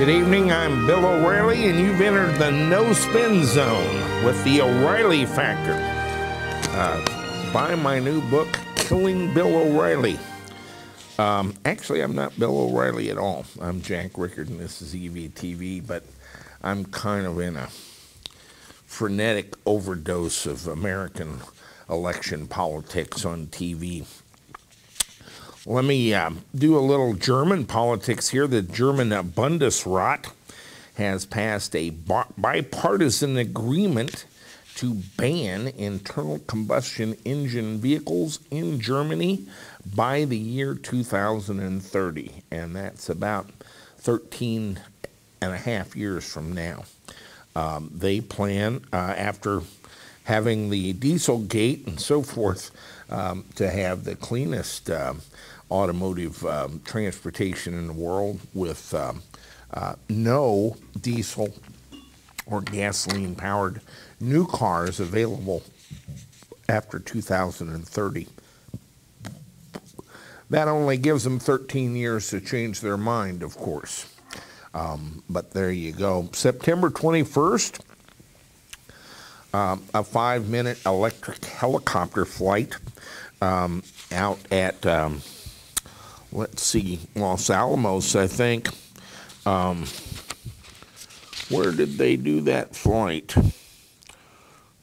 Good evening, I'm Bill O'Reilly, and you've entered the no spin zone with the O'Reilly Factor. Uh, buy my new book, Killing Bill O'Reilly. Um, actually, I'm not Bill O'Reilly at all. I'm Jack Rickard, and this is EVTV, but I'm kind of in a frenetic overdose of American election politics on TV. Let me uh, do a little German politics here. The German Bundesrat has passed a bipartisan agreement to ban internal combustion engine vehicles in Germany by the year 2030. And that's about 13 and a half years from now. Um, they plan, uh, after having the Dieselgate and so forth, um, to have the cleanest. Uh, automotive um, transportation in the world with um, uh, no diesel or gasoline powered new cars available after 2030. That only gives them 13 years to change their mind, of course. Um, but there you go. September 21st, um, a five minute electric helicopter flight um, out at um, let's see, Los Alamos, I think. Um, where did they do that flight?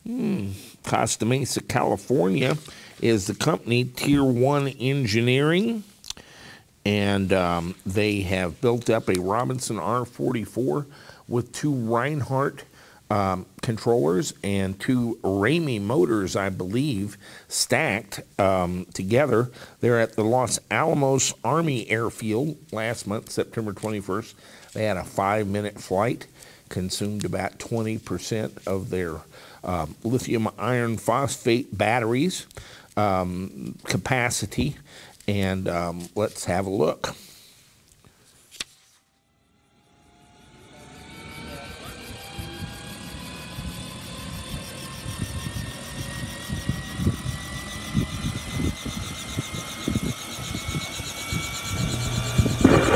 Hmm. Costa Mesa, California is the company Tier 1 Engineering. And um, they have built up a Robinson R44 with two Rinehart um, controllers and two Ramey motors, I believe, stacked um, together. They're at the Los Alamos Army Airfield last month, September 21st. They had a five minute flight, consumed about 20% of their um, lithium iron phosphate batteries um, capacity. And um, let's have a look.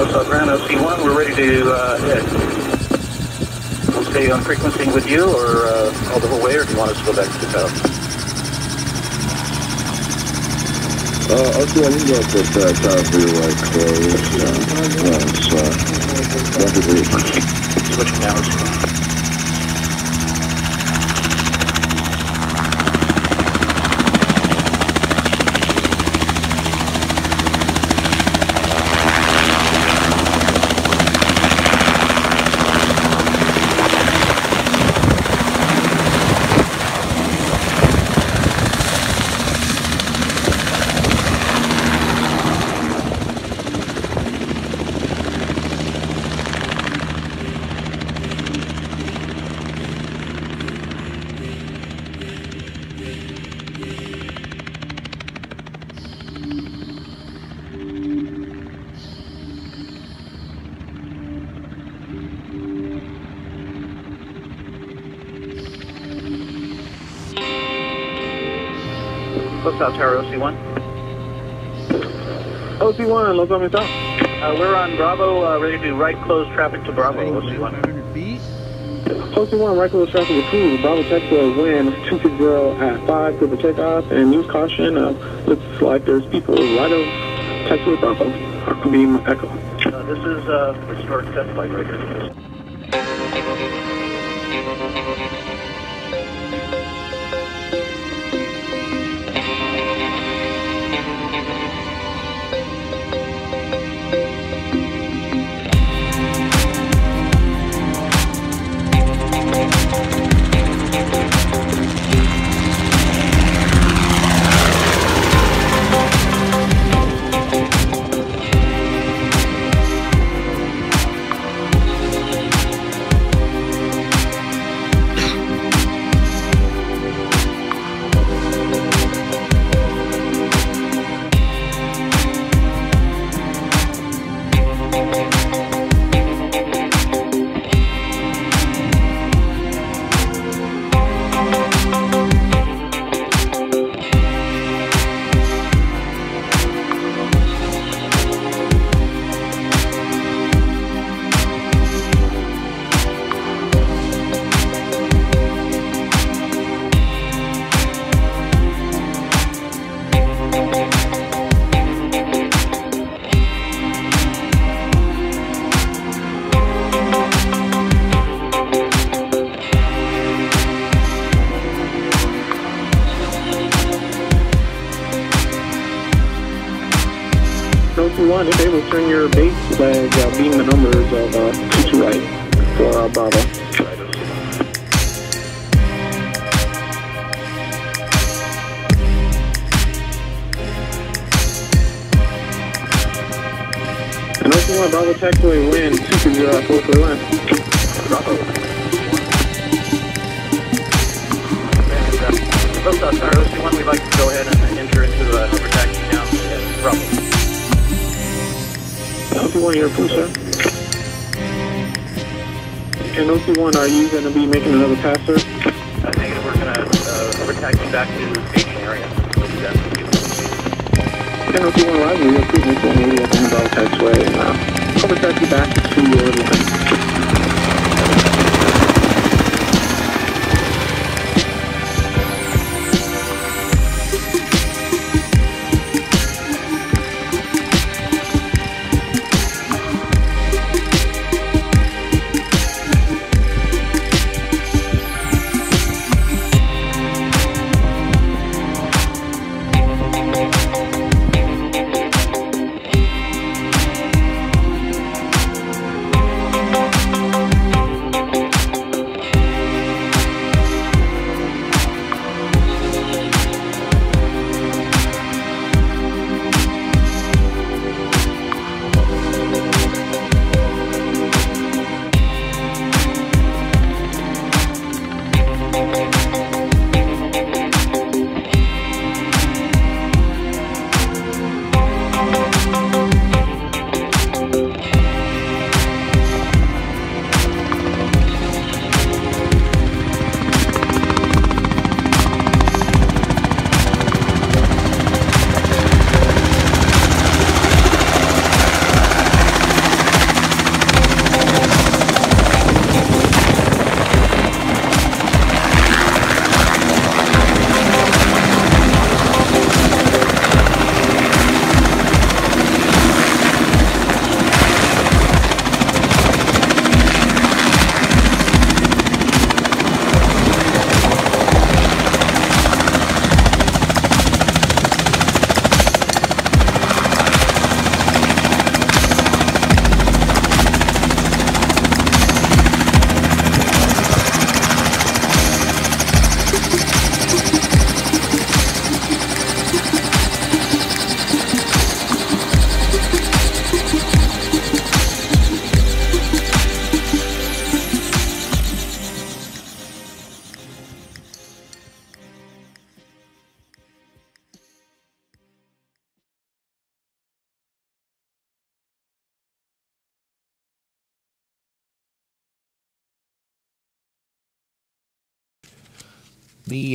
Up, Rhino C1? We're ready to uh, head. We'll stay on frequency with you or uh, all the whole way, or do you want us to go back to the tower? Uh, can go up to the tower for your right close. Uh, yeah, it's, uh, rapidly. Switching now. What's up, Tower OC1? OC1, Los Angeles uh, We're on Bravo, uh, ready to right close traffic to Bravo, OC1. OC1, right close traffic approved. Bravo Texas wind 260 at 5 for the takeoff and use caution. Uh, looks like there's people right of Texas Bravo. Beam Echo. Uh, this is uh, restored test flight right here.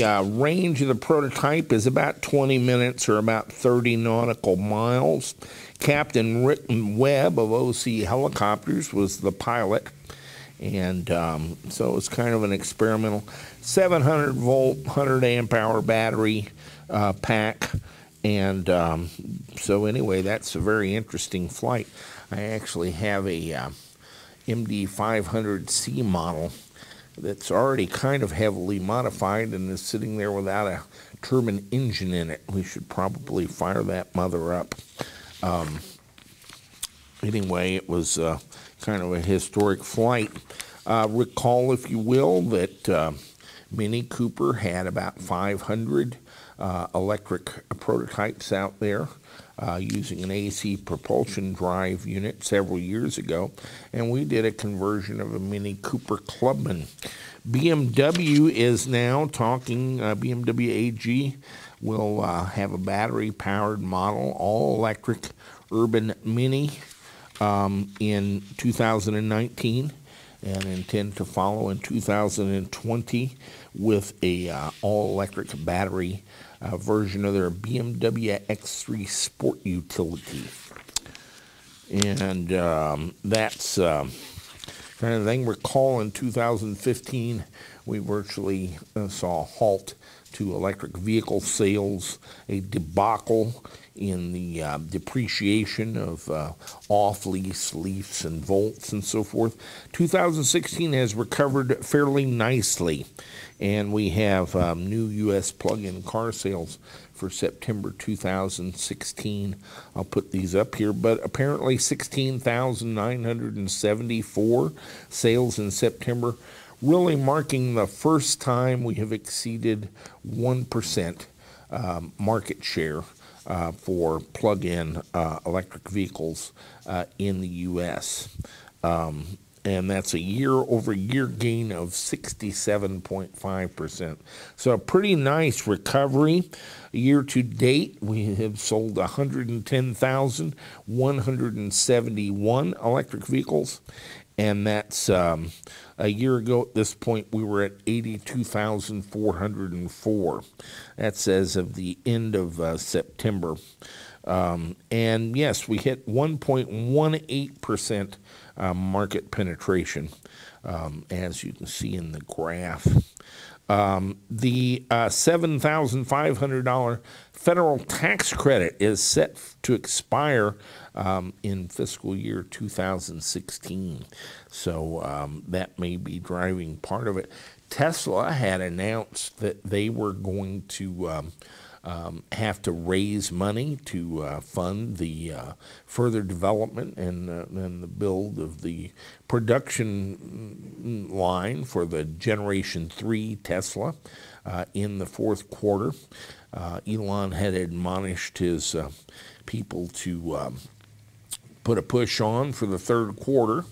Uh, range of the prototype is about 20 minutes or about 30 nautical miles. Captain Rick Webb of OC Helicopters was the pilot, and um, so it's kind of an experimental 700 volt, 100 amp hour battery uh, pack. And um, so, anyway, that's a very interesting flight. I actually have a uh, MD 500C model that's already kind of heavily modified and is sitting there without a turbine engine in it. We should probably fire that mother up. Um, anyway, it was uh, kind of a historic flight. Uh, recall, if you will, that uh, Mini Cooper had about 500 uh, electric prototypes out there uh, using an AC propulsion drive unit several years ago, and we did a conversion of a Mini Cooper Clubman. BMW is now talking, uh, BMW AG will uh, have a battery powered model, all electric urban Mini um, in 2019 and intend to follow in 2020 with a uh, all-electric battery uh, version of their BMW X3 Sport Utility. And um, that's um, kind of thing. Recall in 2015, we virtually uh, saw a halt to electric vehicle sales, a debacle in the uh, depreciation of uh, off lease leafs and volts and so forth. 2016 has recovered fairly nicely, and we have um, new U.S. plug in car sales for September 2016. I'll put these up here, but apparently 16,974 sales in September, really marking the first time we have exceeded 1% um, market share uh, for plug-in uh, electric vehicles uh, in the U.S. Um, and that's a year-over-year gain of 67.5%. So a pretty nice recovery. Year to date, we have sold 110,171 electric vehicles, and that's um, a year ago at this point we were at 82,404. That's as of the end of uh, September. Um, and yes, we hit 1.18% uh, market penetration, um, as you can see in the graph. Um, the uh, $7,500 federal tax credit is set to expire um, in fiscal year 2016. So um, that may be driving part of it. Tesla had announced that they were going to um, have to raise money to uh, fund the uh, further development and, uh, and the build of the production line for the Generation 3 Tesla uh, in the fourth quarter. Uh, Elon had admonished his uh, people to um, put a push on for the third quarter.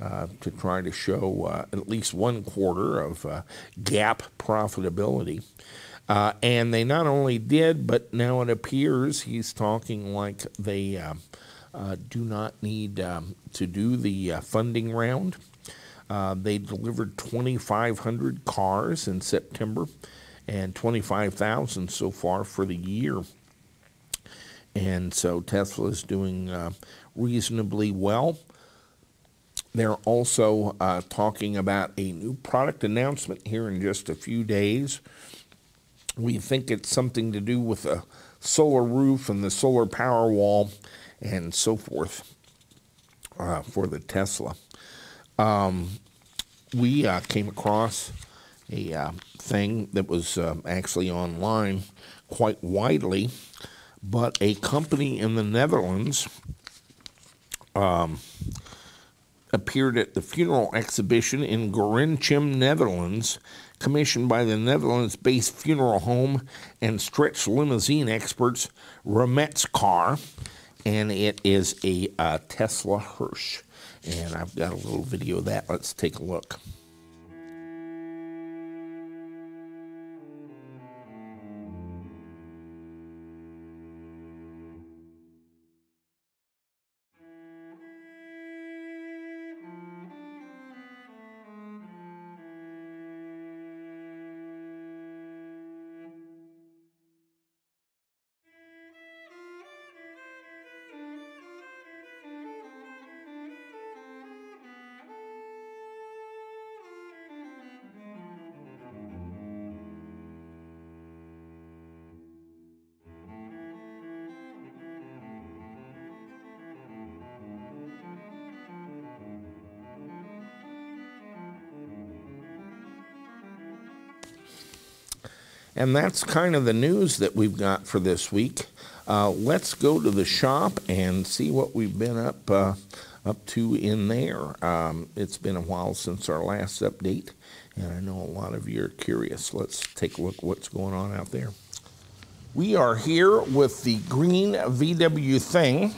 Uh, to try to show uh, at least one quarter of uh, GAAP profitability. Uh, and they not only did, but now it appears he's talking like they uh, uh, do not need um, to do the funding round. they delivered 2,500 cars in September and 25,000 so far for the year. And so Tesla is doing reasonably well. They're also uh, talking about a new product announcement here in just a few days. We think it's something to do with a solar roof and the solar power wall and so forth uh, for the Tesla. Um, we uh, came across a uh, thing that was uh, actually online quite widely, but a company in the Netherlands um, appeared at the funeral exhibition in Gorinchem, Netherlands, commissioned by the Netherlands based funeral home and stretch limousine experts Remetz Car, and it is a uh, Tesla hearse. And I've got a little video of that. Let's take a look. And that's kind of the news that we've got for this week. Uh, let's go to the shop and see what we've been up uh, up to in there. Um, it's been a while since our last update, and I know a lot of you are curious. Let's take a look what's going on out there. We are here with the green VW thing.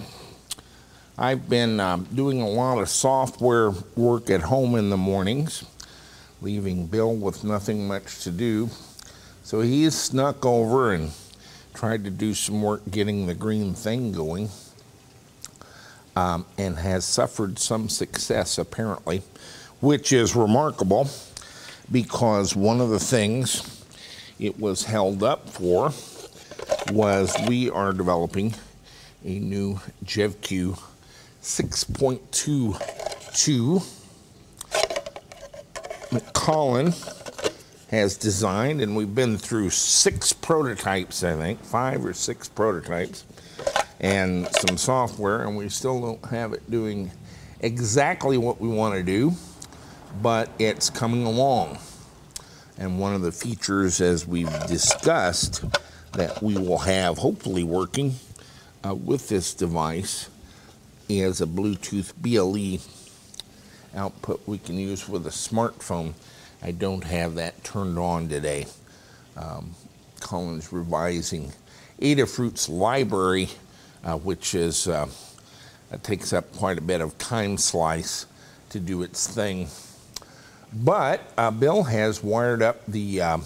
I've been um, doing a lot of software work at home in the mornings, leaving Bill with nothing much to do. So he snuck over and tried to do some work getting the green thing going um, and has suffered some success apparently, which is remarkable because one of the things it was held up for was we are developing a new GEVCU 6.22 Macallan has designed, and we've been through six prototypes, I think, five or six prototypes, and some software, and we still don't have it doing exactly what we want to do, but it's coming along. And one of the features, as we've discussed, that we will have hopefully working uh, with this device is a Bluetooth BLE output we can use with a smartphone. I don't have that turned on today. Um, Collin's revising Adafruit's library, uh, which is uh, takes up quite a bit of time slice to do its thing. But uh, Bill has wired up the uh,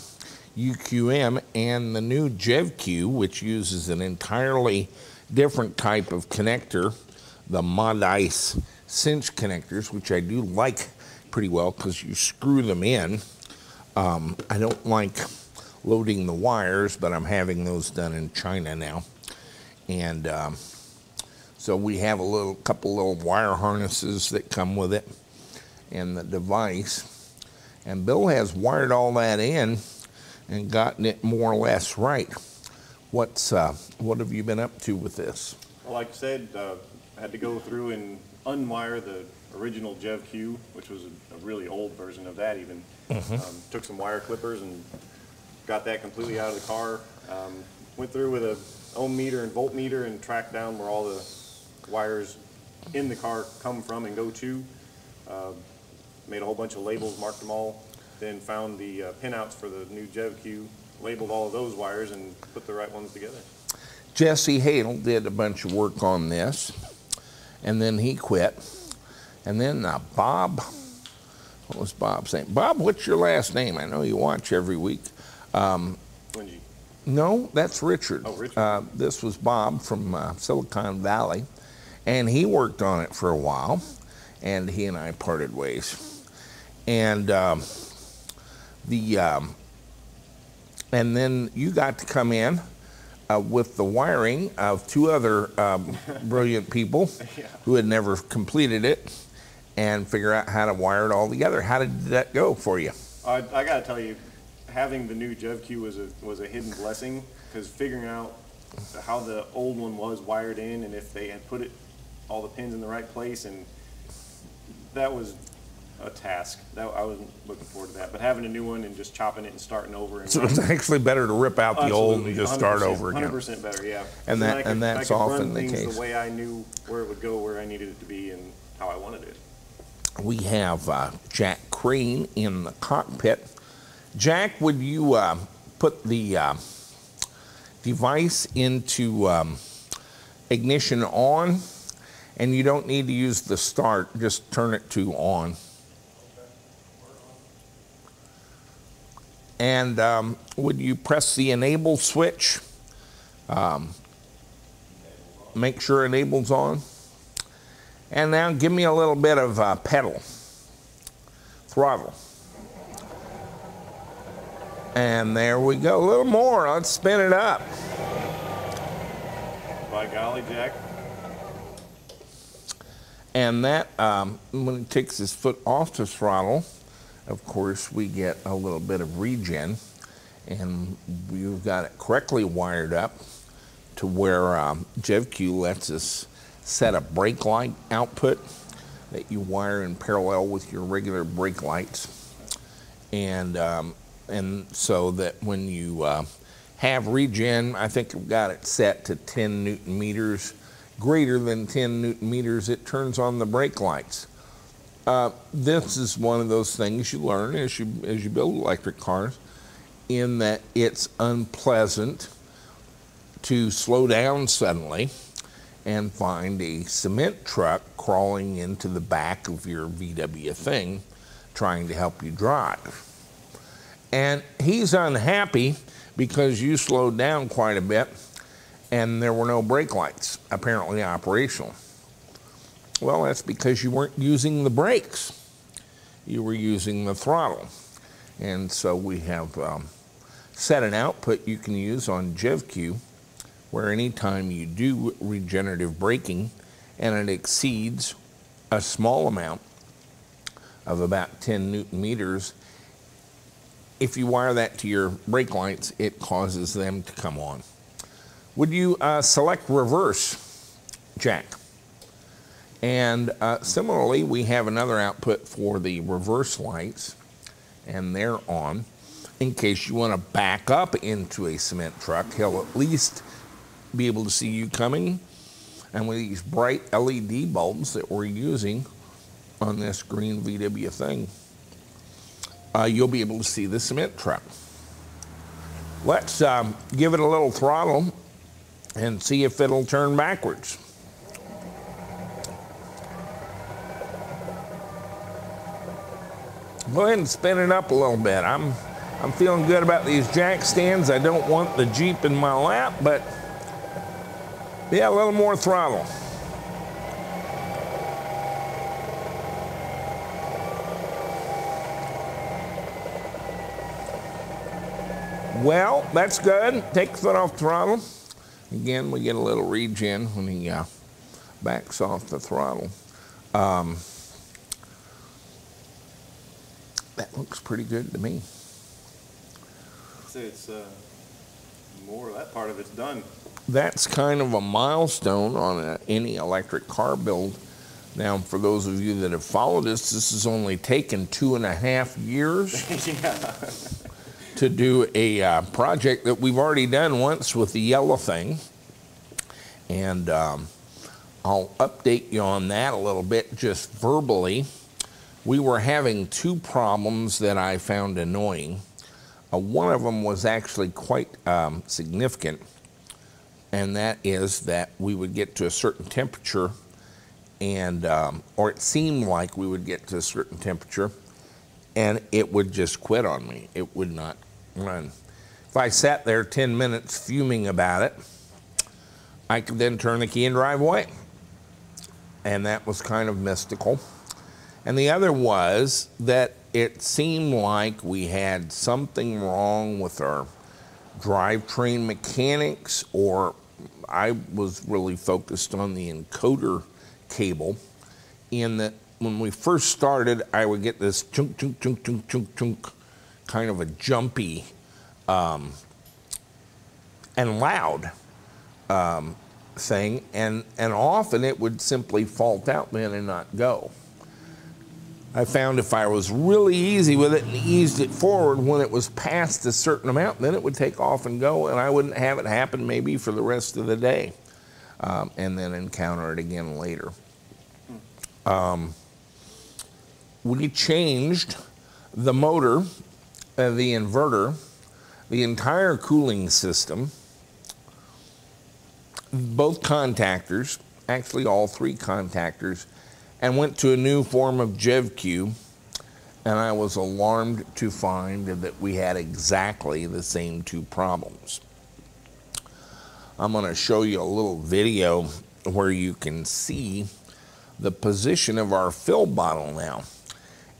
UQM and the new GEVCU, which uses an entirely different type of connector, the Modice cinch connectors, which I do like pretty well because you screw them in. Um, I don't like loading the wires, but I'm having those done in China now. And um, so we have a little couple little wire harnesses that come with it and the device. And Bill has wired all that in and gotten it more or less right. What's uh, what have you been up to with this? Well, like I said, uh, I had to go through and unwire the original GEVCU, which was a, a really old version of that even. Um, took some wire clippers and got that completely out of the car. Um, went through with a ohm meter and voltmeter and tracked down where all the wires in the car come from and go to. Uh, made a whole bunch of labels, marked them all, then found the uh, pinouts for the new GEVCU, labeled all of those wires and put the right ones together. Jesse Hadel did a bunch of work on this, and then he quit. And then uh, Bob, what was Bob's name? Bob, what's your last name? I know you watch every week. Um, no, that's Richard. Oh, Richard. Uh, this was Bob from uh, Silicon Valley, and he worked on it for a while, and he and I parted ways. And um, the um, and then you got to come in uh, with the wiring of two other um, brilliant people who had never completed it and figure out how to wire it all together. How did that go for you? I, I gotta tell you, having the new GEVCU was a was a hidden blessing because figuring out how the old one was wired in and if they had put it all the pins in the right place and that was a task. That I wasn't looking forward to that. But having a new one and just chopping it and starting over and So it's actually better to rip out the old and just start over again. 100% better, yeah. And that- I could- and that's I could often run the things case. The way I knew where it would go, where I needed it to be, and how I wanted it. We have uh, Jack Crane in the cockpit. Jack, would you uh, put the uh, device into um, ignition on? And you don't need to use the start, just turn it to on. And um, would you press the enable switch? Um, make sure enable's on. And now give me a little bit of uh, pedal, throttle. And there we go. A little more. Let's spin it up. By golly, Jack, And that, um, when it takes his foot off the throttle, of course, we get a little bit of regen. And we've got it correctly wired up to where um, GEVCU lets us set a brake light output that you wire in parallel with your regular brake lights. And, um, and so that when you uh, have regen, I think we've got it set to 10 newton meters. Greater than 10 newton meters, it turns on the brake lights. Uh, this is one of those things you learn as you as you build electric cars, in that it's unpleasant to slow down suddenly and find a cement truck crawling into the back of your VW thing, trying to help you drive. And he's unhappy because you slowed down quite a bit and there were no brake lights apparently operational. Well, that's because you weren't using the brakes. You were using the throttle. And so we have um, set an output you can use on GEVCU where anytime you do regenerative braking and it exceeds a small amount of about 10 newton meters, if you wire that to your brake lights, it causes them to come on. Would you uh, select reverse jack? And uh, similarly, we have another output for the reverse lights, and they're on. In case you want to back up into a cement truck, he'll at least be able to see you coming. And with these bright LED bulbs that we're using on this green VW thing, uh, you'll be able to see the cement truck. Let's um, give it a little throttle and see if it'll turn backwards. Go ahead and spin it up a little bit. I'm, I'm feeling good about these jack stands. I don't want the Jeep in my lap, but yeah, a little more throttle. Well, that's good. Take the foot off throttle. Again, we get a little regen when he uh, backs off the throttle. Um, that looks pretty good to me. Say it's uh, more that part of it's done. That's kind of a milestone on a, any electric car build. Now, for those of you that have followed us, this has only taken two and a half years yeah. to do a uh, project that we've already done once with the yellow thing. And um, I'll update you on that a little bit just verbally. We were having two problems that I found annoying. Uh, one of them was actually quite um, significant, and that is that we would get to a certain temperature, and um, or it seemed like we would get to a certain temperature, and it would just quit on me. It would not run. If I sat there 10 minutes fuming about it, I could then turn the key and drive away. And that was kind of mystical. And the other was that it seemed like we had something wrong with our drivetrain mechanics, or I was really focused on the encoder cable, in that when we first started, I would get this chunk, chunk, chunk, chunk, chunk, chunk, kind of a jumpy um, and loud um, thing, and, and often it would simply fault out then and not go. I found if I was really easy with it and eased it forward when it was past a certain amount, then it would take off and go, and I wouldn't have it happen maybe for the rest of the day, um, and then encounter it again later. Um, we changed the motor, uh, the inverter, the entire cooling system, both contactors, actually all three contactors, and went to a new form of GEVCU. And I was alarmed to find that we had exactly the same two problems. I'm going to show you a little video where you can see the position of our fill bottle now.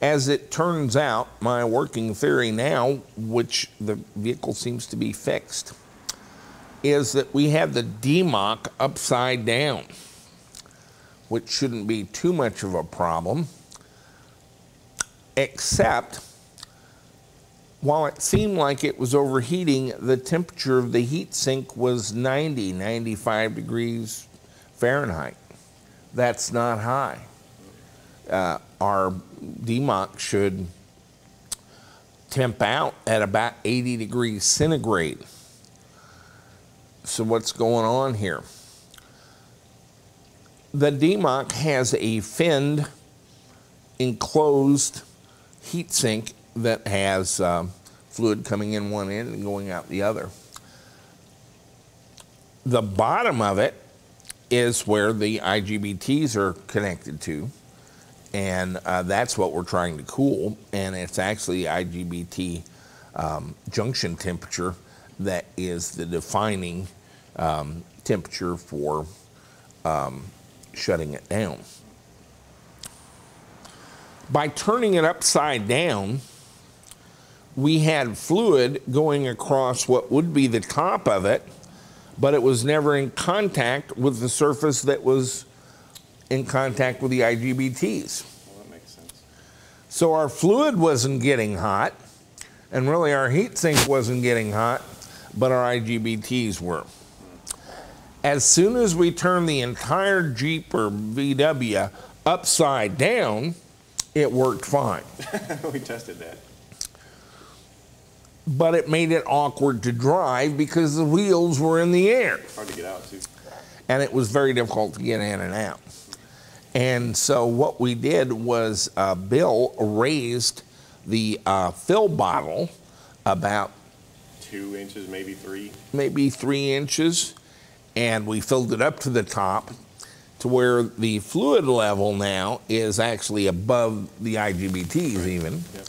As it turns out, my working theory now, which the vehicle seems to be fixed, is that we have the DMOC upside down, which shouldn't be too much of a problem, except while it seemed like it was overheating, the temperature of the heat sink was 90, 95 degrees Fahrenheit. That's not high. Uh, our DMOC should temp out at about 80 degrees centigrade. So what's going on here? The DMOC has a finned enclosed heat sink that has uh, fluid coming in one end and going out the other. The bottom of it is where the IGBTs are connected to and uh, that's what we're trying to cool. And it's actually IGBT um, junction temperature that is the defining um, temperature for um, shutting it down. By turning it upside down, we had fluid going across what would be the top of it, but it was never in contact with the surface that was in contact with the IGBTs. Well, that makes sense. So our fluid wasn't getting hot, And really, our heat sink wasn't getting hot, but our IGBTs were. As soon as we turned the entire Jeep or VW upside down, it worked fine. we tested that. But it made it awkward to drive because the wheels were in the air. Hard to get out too. and it was very difficult to get in and out. And so what we did was uh, Bill raised the uh, fill bottle about Two inches, maybe three. maybe three inches, and we filled it up to the top to where the fluid level now is actually above the IGBTs even. Yep.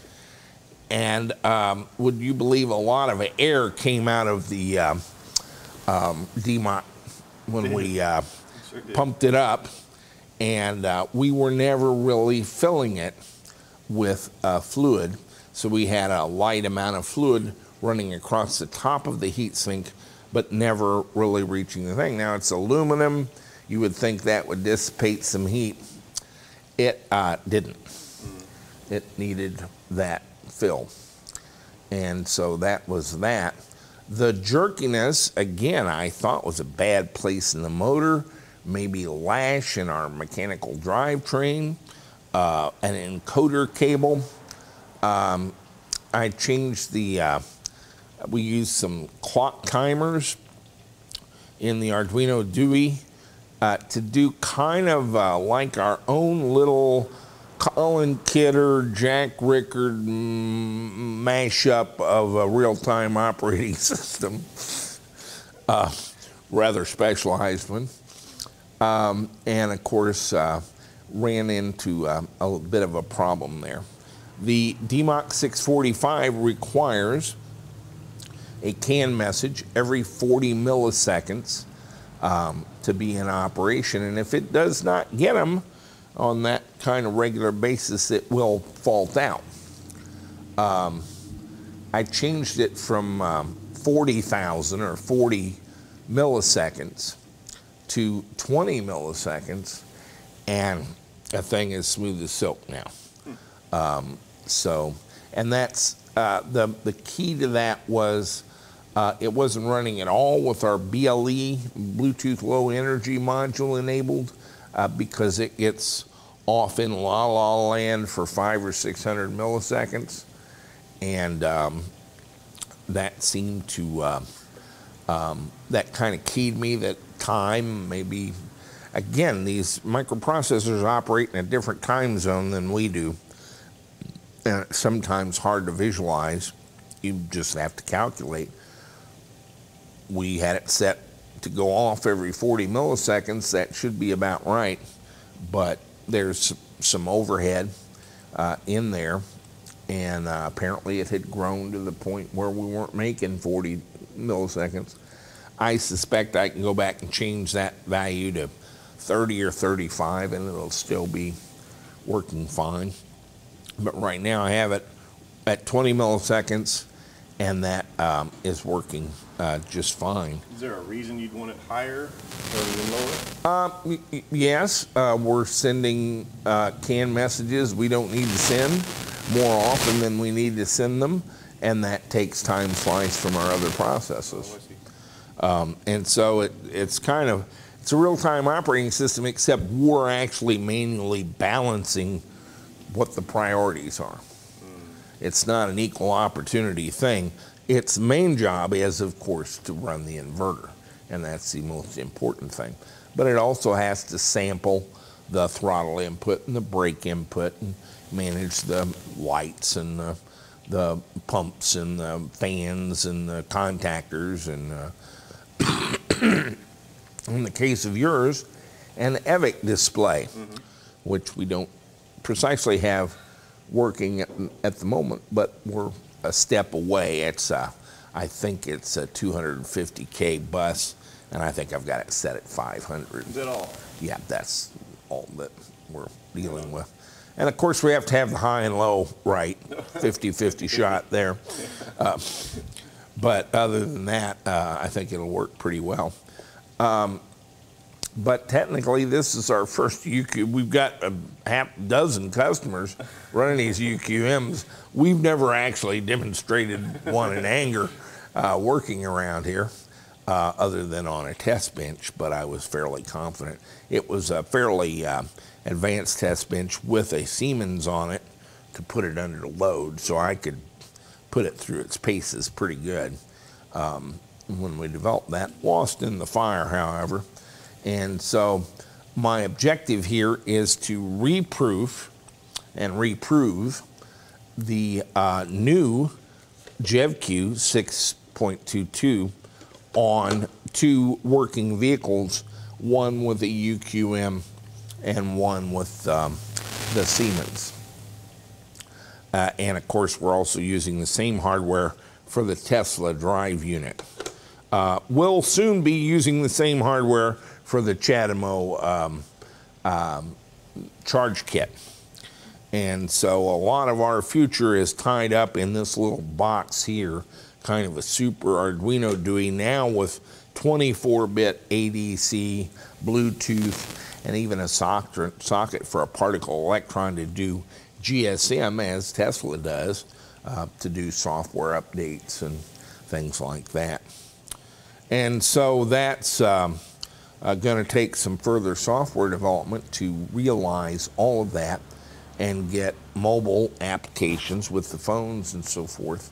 And um, would you believe a lot of air came out of the um, um, DMOC when we uh, Sure pumped it up, and uh, we were never really filling it with uh, fluid. So we had a light amount of fluid running across the top of the heat sink, but never really reaching the thing. Now it's aluminum. You would think that would dissipate some heat. It uh, didn't. It needed that fill. And so that was that. The jerkiness, again, I thought was a bad place in the motor, maybe lash in our mechanical drivetrain, uh, an encoder cable. Um, I changed the, uh, we used some clock timers in the Arduino Due uh, to do kind of uh, like our own little Collin Kidder, Jack Rickard mm, mashup of a real time operating system. Uh, rather specialized one. Um, and of course, uh, ran into uh, a bit of a problem there. The DMOC 645 requires a CAN message every 40 milliseconds um, to be in operation. And if it does not get them on that kind of regular basis, it will fault out. Um, I changed it from um, 40,000 or 40 milliseconds to 20 milliseconds, and the thing is smooth as silk now. Um, so, and that's uh, the the key to that was uh, it wasn't running at all with our BLE Bluetooth Low Energy module enabled uh, because it gets off in la la land for five or six hundred milliseconds, and um, that seemed to uh, um, that kind of keyed me that time maybe again these microprocessors operate in a different time zone than we do. And it's sometimes hard to visualize. You just have to calculate we had it set to go off every 40 milliseconds that should be about right but there's some overhead uh, in there and uh, apparently it had grown to the point where we weren't making 40 milliseconds. I suspect I can go back and change that value to 30 or 35 and it'll still be working fine. But right now I have it at 20 milliseconds and that um, is working uh, just fine. Is there a reason you'd want it higher or lower? Uh, y- yes, uh, we're sending uh, canned messages we don't need to send more often than we need to send them, and that takes time slice from our other processes. Oh, I see. Um, and so it, it's kind of it's a real-time operating system, except we're actually manually balancing what the priorities are. It's not an equal opportunity thing. Its main job is, of course, to run the inverter, and that's the most important thing. But it also has to sample the throttle input and the brake input and manage the lights and the, the pumps and the fans and the contactors and uh, in the case of yours, an EVIC display, which we don't precisely have working at, at the moment, but we're a step away. It's, uh, I think it's a 250K bus, and I think I've got it set at 500. Is that all? Yeah, that's all that we're dealing with. And of course, we have to have the high and low right, 50 50 shot there. Uh, but other than that, uh, I think it'll work pretty well. Um, but technically this is our first UQ. We've got a half dozen customers running these UQMs. We've never actually demonstrated one in anger uh, working around here, uh, other than on a test bench. But I was fairly confident. It was a fairly uh, advanced test bench with a Siemens on it to put it under the load, so I could put it through its paces pretty good. Um, when we developed that, lost in the fire, however. And so my objective here is to reproof and reprove the uh, new GEVCU 6.22 on two working vehicles, one with a UQM and one with um, the Siemens. Uh, and of course, we're also using the same hardware for the Tesla drive unit. Uh, we'll soon be using the same hardware for the CHAdeMO um, um, charge kit. And so a lot of our future is tied up in this little box here, kind of a super Arduino Due now with 24-bit ADC, Bluetooth, and even a socket for a particle electron to do GSM as Tesla does, uh, to do software updates and things like that. And so that's um, uh, going to take some further software development to realize all of that and get mobile applications with the phones and so forth,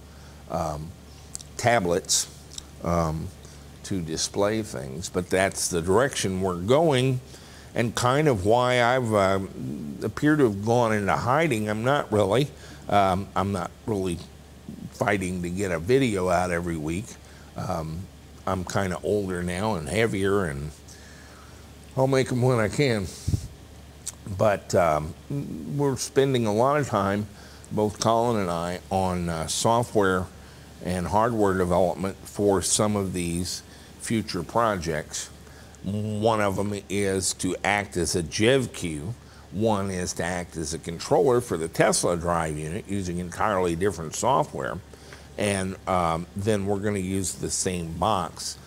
um, tablets um, to display things. But that's the direction we're going and kind of why I've uh, appeared to have gone into hiding. I'm not really. Um, I'm not really fighting to get a video out every week. Um, I'm kind of older now and heavier, and I'll make them when I can. But um, we're spending a lot of time, both Collin and I, on uh, software and hardware development for some of these future projects. One of them is to act as a GEVCU. One is to act as a controller for the Tesla drive unit using entirely different software and um, then we're going to use the same box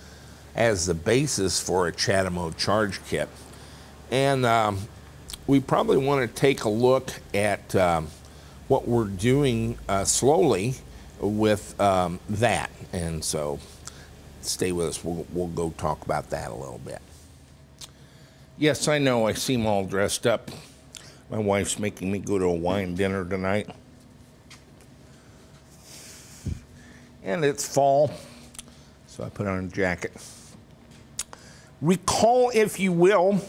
as the basis for a CHAdeMO charge kit. And um, we probably want to take a look at um, what we're doing uh, slowly with um, that. And so stay with us. We'll, we'll go talk about that a little bit. Yes, I know I seem all dressed up. My wife's making me go to a wine dinner tonight. and it's fall, so I put on a jacket. Recall, if you will,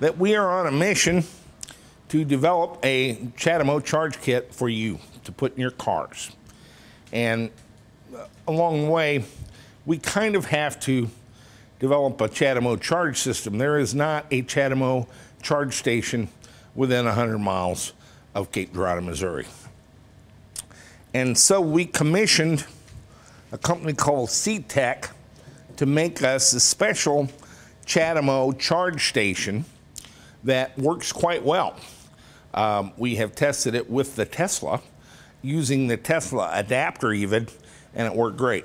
that we are on a mission to develop a CHAdeMO charge kit for you to put in your cars. And uh, along the way, we kind of have to develop a CHAdeMO charge system. There is not a CHAdeMO charge station within 100 miles of Cape Girardeau, Missouri. And so we commissioned a company called SeaTech to make us a special CHAdeMO charge station that works quite well. Um, we have tested it with the Tesla using the Tesla adapter even, and it worked great.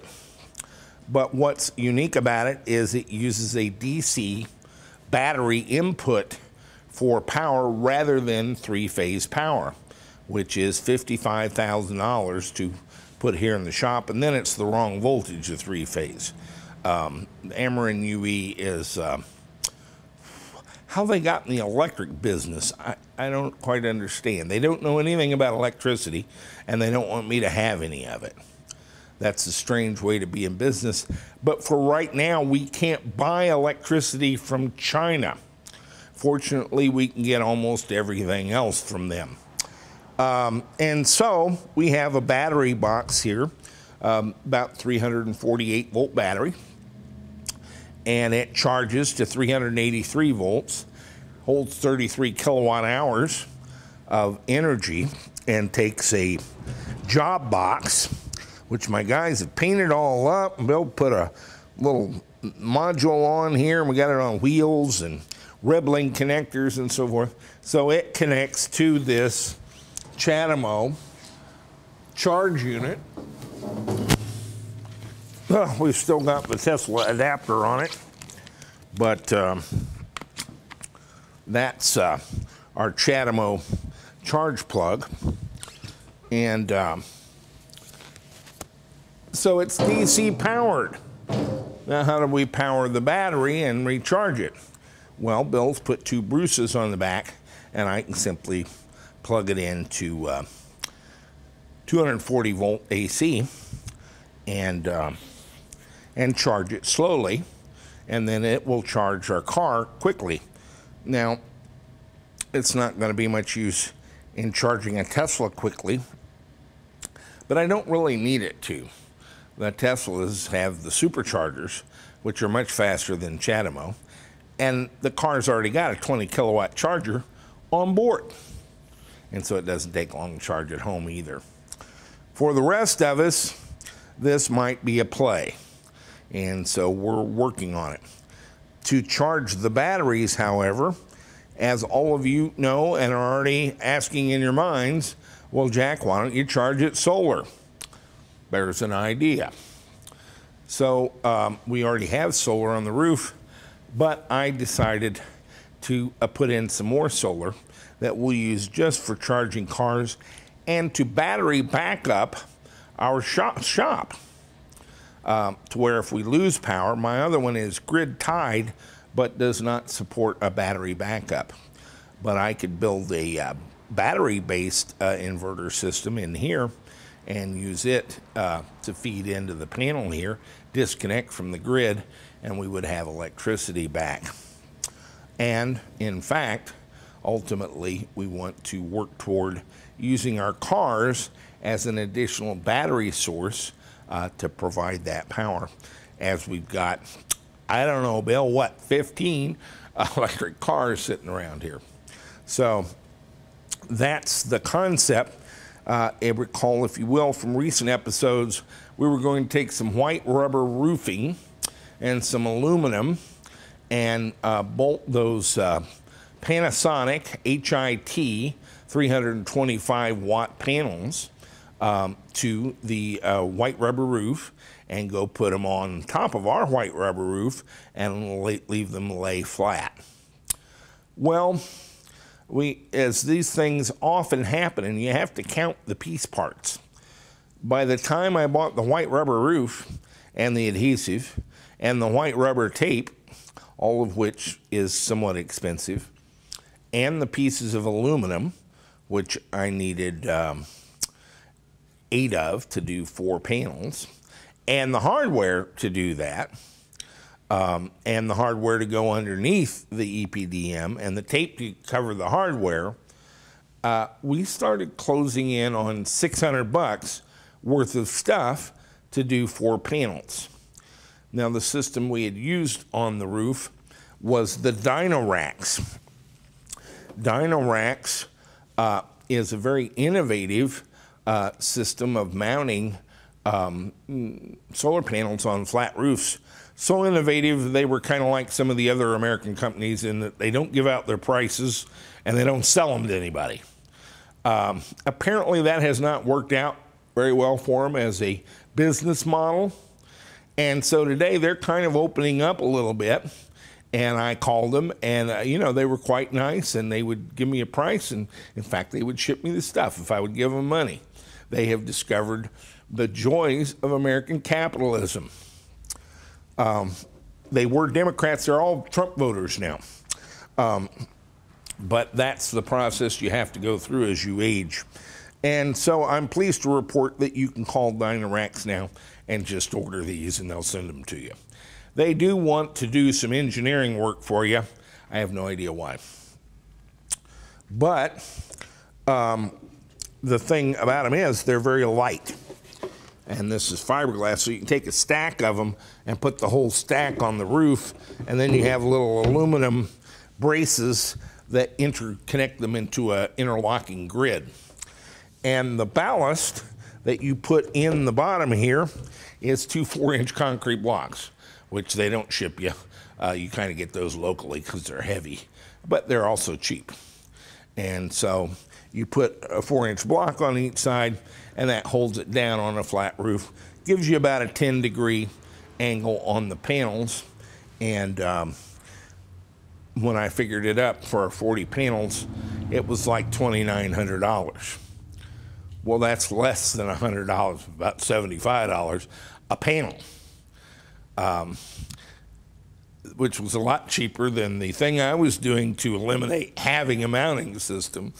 But what's unique about it is it uses a DC battery input for power rather than three phase power, which is $55,000 to put here in the shop, and then it's the wrong voltage of three phase. Um, Ameren UE is uh, how they got in the electric business. I, I don't quite understand. They don't know anything about electricity, and they don't want me to have any of it. That's a strange way to be in business. But for right now, we can't buy electricity from China. Fortunately, we can get almost everything else from them. Um, and so we have a battery box here, um, about 348 volt battery, and it charges to 383 volts, holds 33 kilowatt hours of energy, and takes a job box, which my guys have painted all up. They'll put a little module on here, and we got it on wheels and Ribbling connectors and so forth. So it connects to this CHAdeMO charge unit. We've still got the Tesla adapter on it, but um, that's uh, our CHAdeMO charge plug. And um, so it's DC powered. Now, how do we power the battery and recharge it? Well, Bill's put two Brusas on the back, and I can simply plug it into uh, 240 volt AC and uh, and charge it slowly, and then it will charge our car quickly. Now, it's not going to be much use in charging a Tesla quickly, but I don't really need it to. The Teslas have the superchargers, which are much faster than CHAdeMO, and the car's already got a 20 kilowatt charger on board. And so it doesn't take long to charge at home either. For the rest of us, this might be a play. And so we're working on it. To charge the batteries, however, as all of you know and are already asking in your minds, well, Jack, why don't you charge it solar? There's an idea. So um, we already have solar on the roof, but I decided to uh, put in some more solar that we'll use just for charging cars and to battery backup our shop. shop. Um, to where if we lose power, my other one is grid tied but does not support a battery backup. But I could build a uh, battery based uh, inverter system in here and use it uh, to feed into the panel here, disconnect from the grid, and we would have electricity back. And in fact, ultimately, we want to work toward using our cars as an additional battery source uh, to provide that power. As we've got, I don't know, Bill, what, 15 electric cars sitting around here. So that's the concept. Uh, and recall, if you will, from recent episodes, we were going to take some white rubber roofing and some aluminum and uh, bolt those uh, Panasonic HIT 325 watt panels um, to the uh, white rubber roof and go put them on top of our white rubber roof and leave them lay flat. Well, we, as these things often happen, and you have to count the piece parts. By the time I bought the white rubber roof and the adhesive and the white rubber tape, all of which is somewhat expensive, and the pieces of aluminum, which I needed um, eight of to do four panels, and the hardware to do that, um, and the hardware to go underneath the EPDM, and the tape to cover the hardware, uh, we started closing in on 600 bucks worth of stuff to do four panels. Now, the system we had used on the roof was the Dynoraxx. Dynoraxx uh, is a very innovative uh, system of mounting um, solar panels on flat roofs. So innovative, they were kind of like some of the other American companies in that they don't give out their prices and they don't sell them to anybody. Um, apparently, that has not worked out very well for them as a business model. And so today they're kind of opening up a little bit and I called them, and uh, you know they were quite nice, and they would give me a price, and in fact they would ship me the stuff if I would give them money. They have discovered the joys of American capitalism. Um, they were Democrats; they're all Trump voters now. Um, but that's the process you have to go through as you age. And so I'm pleased to report that you can call Dynoraxx now and just order these, and they'll send them to you. They do want to do some engineering work for you. I have no idea why. But um, the thing about them is they're very light. And this is fiberglass, so you can take a stack of them and put the whole stack on the roof, and then you have little aluminum braces that interconnect them into an interlocking grid. And the ballast that you put in the bottom here is two four inch concrete blocks which they don't ship you. Uh, you kind of get those locally because they're heavy, but they're also cheap. And so you put a four inch block on each side, and that holds it down on a flat roof. Gives you about a 10 degree angle on the panels. And um, when I figured it up for 40 panels, it was like $2,900. Well, that's less than $100, about $75 a panel, um, which was a lot cheaper than the thing I was doing to eliminate having a mounting system.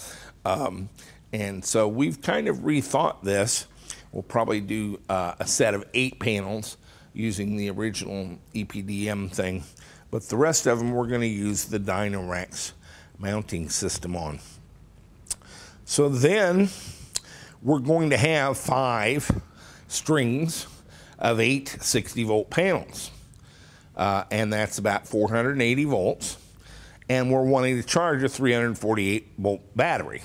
Um, and so we've kind of rethought this. We'll probably do uh, a set of eight panels using the original EPDM thing, but the rest of them we're going to use the Dynoraxx mounting system on. So then we're going to have five strings of eight 60 volt panels. Uh, and that's about 480 volts. And we're wanting to charge a 348 volt battery.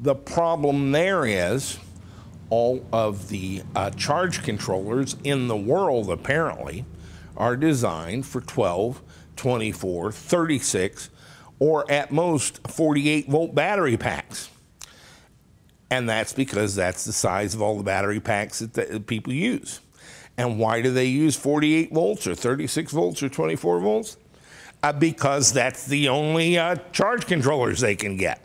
The problem there is all of the uh, charge controllers in the world apparently are designed for 12, 24, 36, or at most 48 volt battery packs. And that's because that's the size of all the battery packs that the, people use. And why do they use 48 volts or 36 volts or 24 volts? Uh, because that's the only uh, charge controllers they can get.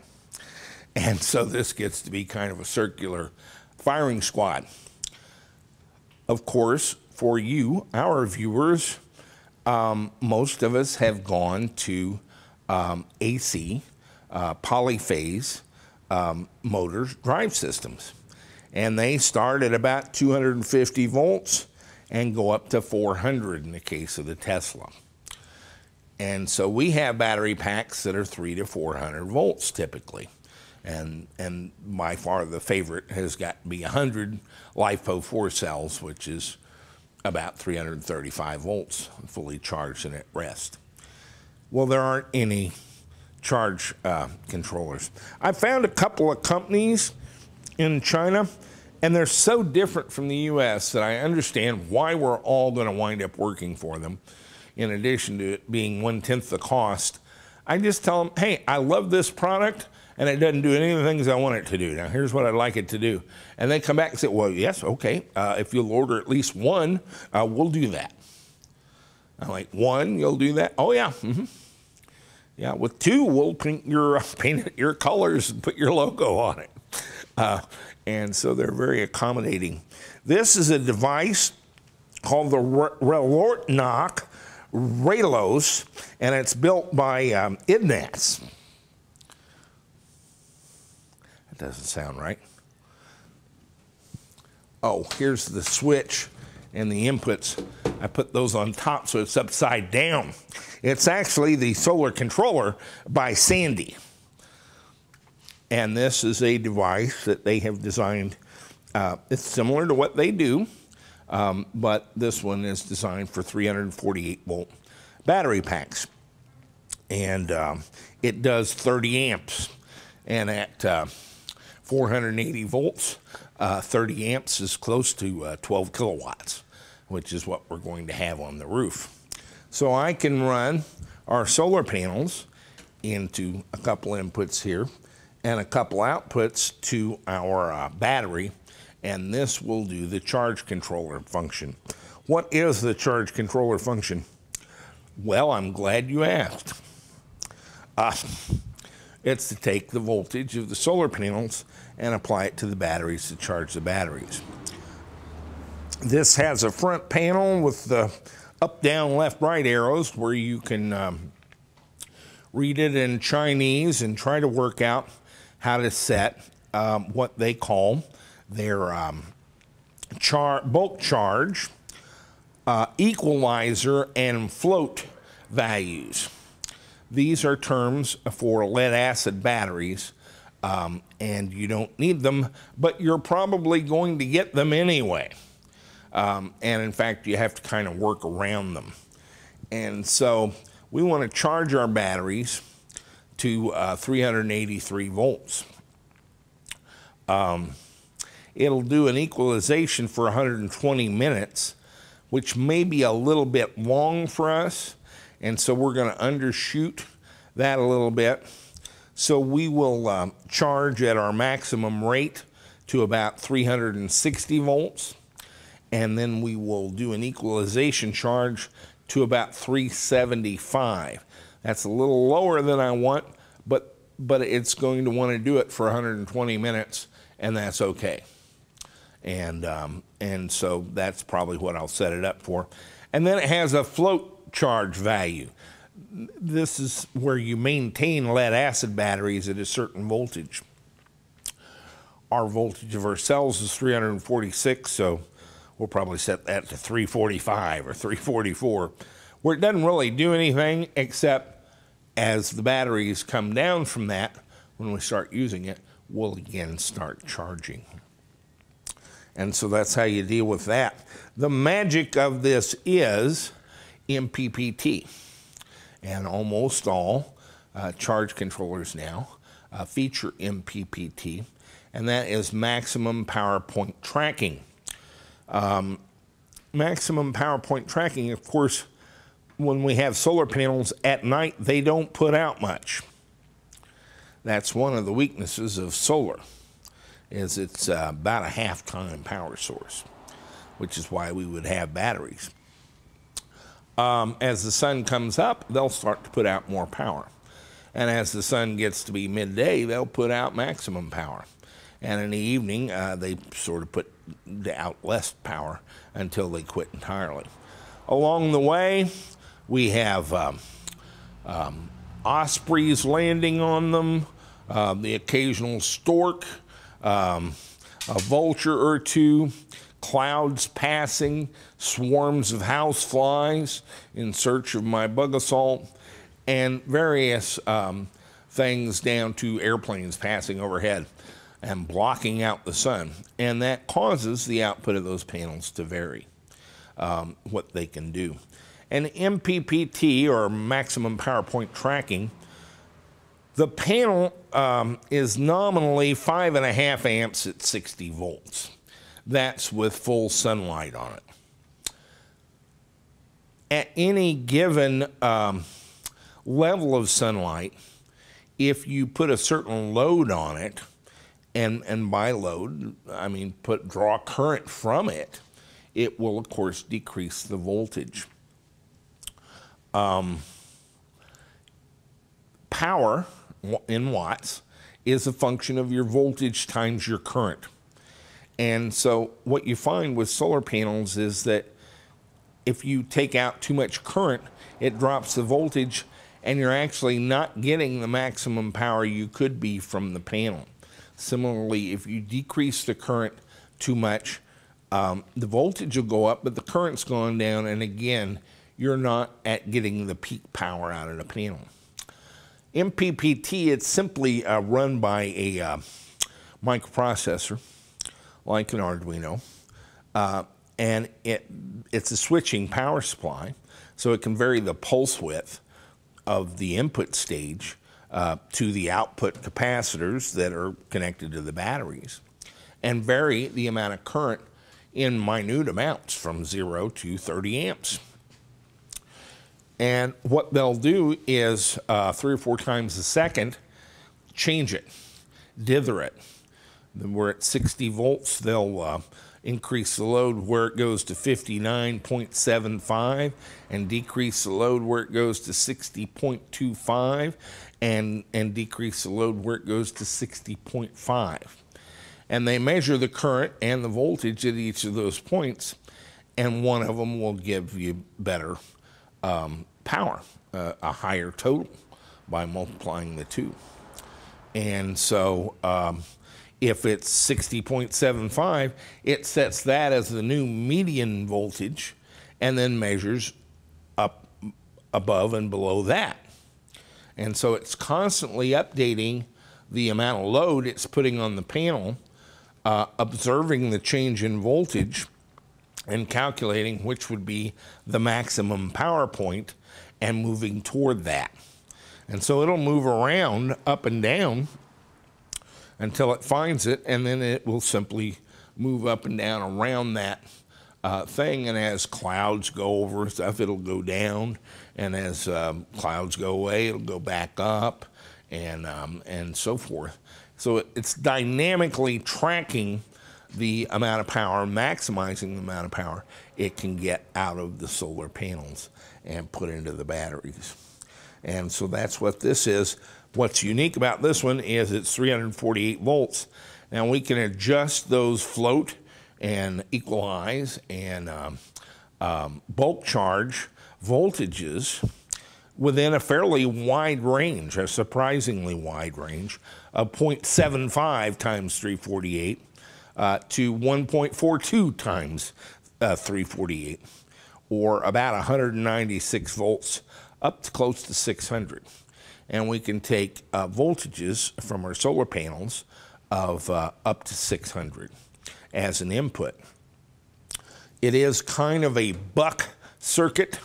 And so this gets to be kind of a circular firing squad. Of course, for you, our viewers, um, most of us have gone to um, AC, uh, polyphase um, motors drive systems. And they start at about 250 volts and go up to 400 in the case of the Tesla. And so we have battery packs that are three to 400 volts typically. And, and by far the favorite has got to be 100 LiFePO 4 cells, which is about 335 volts, fully charged and at rest. Well, there aren't any charge uh, controllers. I found a couple of companies in China, and they're so different from the US that I understand why we're all going to wind up working for them, in addition to it being one tenth the cost. I just tell them, hey, I love this product and it doesn't do any of the things I want it to do. Now, here's what I'd like it to do. And they come back and say, well, yes, okay, uh, if you'll order at least one, uh, we'll do that. I'm like, one, you'll do that? Oh, yeah. Mm-hmm. Yeah, with two, we'll paint your, paint your colors and put your logo on it. Uh, and so they're very accommodating. This is a device called the Relortnock Ralos, and it's built by um, Idnas. That doesn't sound right. Oh, here's the switch and the inputs. I put those on top so it's upside down. It's actually the solar controller by Sandy. And this is a device that they have designed. Uh, it's similar to what they do, um, but this one is designed for 348 volt battery packs. And um, it does 30 amps. And at uh, 480 volts, uh, 30 amps is close to uh, 12 kilowatts, which is what we're going to have on the roof. So I can run our solar panels into a couple inputs here and a couple outputs to our uh, battery, and this will do the charge controller function. What is the charge controller function? Well, I'm glad you asked. Uh, it's to take the voltage of the solar panels and apply it to the batteries to charge the batteries. This has a front panel with the up, down, left, right arrows where you can um, read it in Chinese and try to work out how to set um, what they call their um, char bulk charge, uh, equalizer, and float values. These are terms for lead acid batteries, um, and you don't need them, but you're probably going to get them anyway. Um, and in fact, you have to kind of work around them. And so we want to charge our batteries to uh, 383 volts. Um, it'll do an equalization for 120 minutes, which may be a little bit long for us. And so we're going to undershoot that a little bit. So we will um, charge at our maximum rate to about 360 volts and then we will do an equalization charge to about 375. That's a little lower than I want, but but it's going to want to do it for 120 minutes, and that's okay. And um, and so that's probably what I'll set it up for. And then it has a float charge value. This is where you maintain lead acid batteries at a certain voltage. Our voltage of our cells is 346, so we'll probably set that to 345 or 344, where it doesn't really do anything except as the batteries come down from that, when we start using it, we'll again start charging. And so that's how you deal with that. The magic of this is MPPT. And almost all uh, charge controllers now uh, feature MPPT, and that is maximum power point tracking. Um, maximum power point tracking, of course, when we have solar panels at night, they don't put out much. That's one of the weaknesses of solar, is it's uh, about a half-time power source, which is why we would have batteries. Um, as the sun comes up, they'll start to put out more power. And as the sun gets to be midday, they'll put out maximum power. And in the evening, uh, they sort of put out less power until they quit entirely. Along the way, we have um, um, ospreys landing on them, uh, the occasional stork, um, a vulture or two, clouds passing, swarms of houseflies in search of my Bug-A-Salt, and various um, things down to airplanes passing overhead and blocking out the sun. And that causes the output of those panels to vary, um, what they can do. And MPPT, or maximum power point tracking, the panel um, is nominally five and a half amps at 60 volts. That's with full sunlight on it. At any given um, level of sunlight, if you put a certain load on it, and, and by load, I mean put draw current from it, it will of course decrease the voltage. Um, power in watts is a function of your voltage times your current. And so what you find with solar panels is that if you take out too much current, it drops the voltage and you're actually not getting the maximum power you could be from the panel. Similarly, if you decrease the current too much, um, the voltage will go up, but the current's going down, and again, you're not at getting the peak power out of the panel. MPPT, it's simply uh, run by a uh, microprocessor like an Arduino, uh, and it, it's a switching power supply, so it can vary the pulse width of the input stage uh, to the output capacitors that are connected to the batteries, and vary the amount of current in minute amounts from 0 to 30 amps. And what they'll do is uh, three or four times a second, change it, dither it. Then we're at 60 volts, they'll uh, increase the load where it goes to 59.75 and decrease the load where it goes to 60.25 and, and decrease the load where it goes to 60.5. And they measure the current and the voltage at each of those points, and one of them will give you better um, power, uh, a higher total by multiplying the two. And so um, if it's 60.75, it sets that as the new median voltage and then measures up above and below that. And so it's constantly updating the amount of load it's putting on the panel, uh, observing the change in voltage, and calculating which would be the maximum power point and moving toward that. And so it'll move around up and down until it finds it, and then it will simply move up and down around that uh, thing. And as clouds go over stuff, it'll go down, and as um, clouds go away, it'll go back up, and um, and so forth. So it's dynamically tracking the amount of power, maximizing the amount of power it can get out of the solar panels and put into the batteries. And so that's what this is. What's unique about this one is it's 348 volts. Now we can adjust those float and equalize and um, um, bulk charge voltages within a fairly wide range, a surprisingly wide range of 0.75 times 348 uh, to 1.42 times uh, 348, or about 196 volts up to close to 600. And we can take uh, voltages from our solar panels of uh, up to 600 as an input. It is kind of a buck circuit,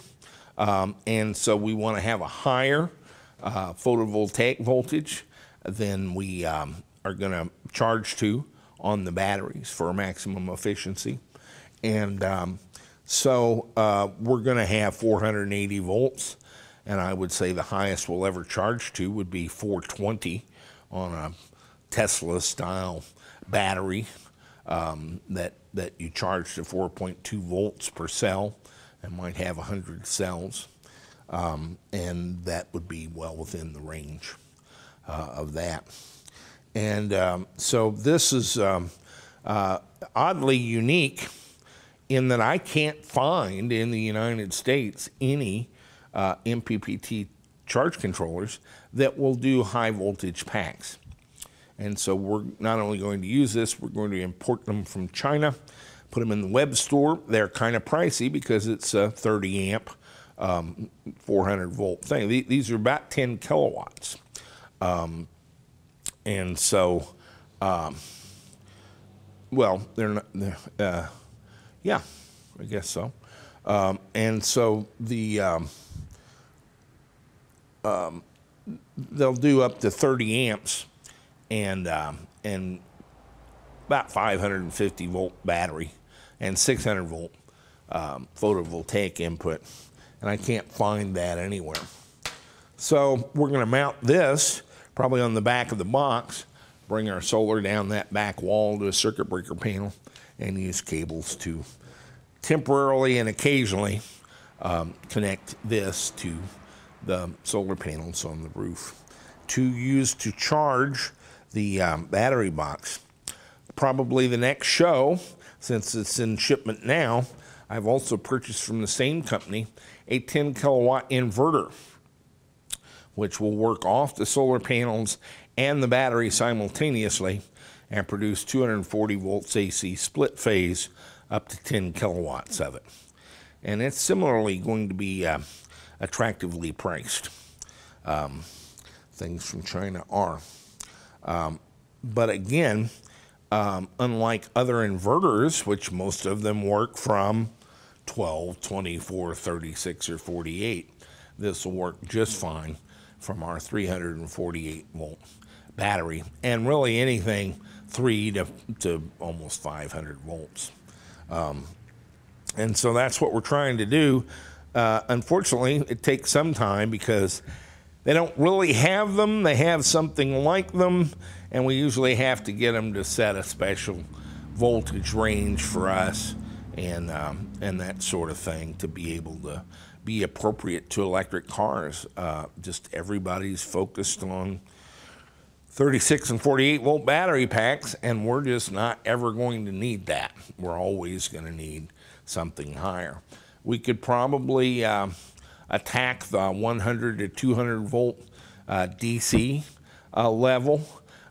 um, and so we want to have a higher uh, photovoltaic voltage than we um, are going to charge to on the batteries for maximum efficiency. And um, so uh, we're going to have 480 volts, and I would say the highest we'll ever charge to would be 420 on a Tesla style battery um, that, that you charge to 4.2 volts per cell and might have 100 cells. Um, and that would be well within the range uh, of that. And um, so this is um, uh, oddly unique in that I can't find in the United States any uh, MPPT charge controllers that will do high voltage packs. And so we're not only going to use this, we're going to import them from China, put them in the web store. They're kind of pricey because it's a 30 amp, um, 400 volt thing. These are about 10 kilowatts. Um, and so, um, well, they're not, they're, uh, yeah, I guess so. Um, and so the, um, um, they'll do up to 30 amps and, um, and about 550 volt battery and 600 volt um, photovoltaic input. And I can't find that anywhere. So we're going to mount this probably on the back of the box, bring our solar down that back wall to a circuit breaker panel, and use cables to temporarily and occasionally um, connect this to the solar panels on the roof to use to charge the um, battery box. Probably the next show, since it's in shipment now, I've also purchased from the same company a 10 kilowatt inverter which will work off the solar panels and the battery simultaneously and produce 240 volts AC split phase up to 10 kilowatts of it. And it's similarly going to be uh, attractively priced. Um, things from China are. Um, but again, um, unlike other inverters, which most of them work from 12, 24, 36, or 48, this will work just fine from our 348 volt battery, and really anything three to, to almost 500 volts. Um, and so that's what we're trying to do. Uh, unfortunately, it takes some time because they don't really have them. They have something like them, and we usually have to get them to set a special voltage range for us and um, and that sort of thing to be able to be appropriate to electric cars. Uh, just everybody's focused on 36 and 48 volt battery packs, and we're just not ever going to need that. We're always going to need something higher. We could probably uh, attack the 100 to 200 volt uh, DC uh, level,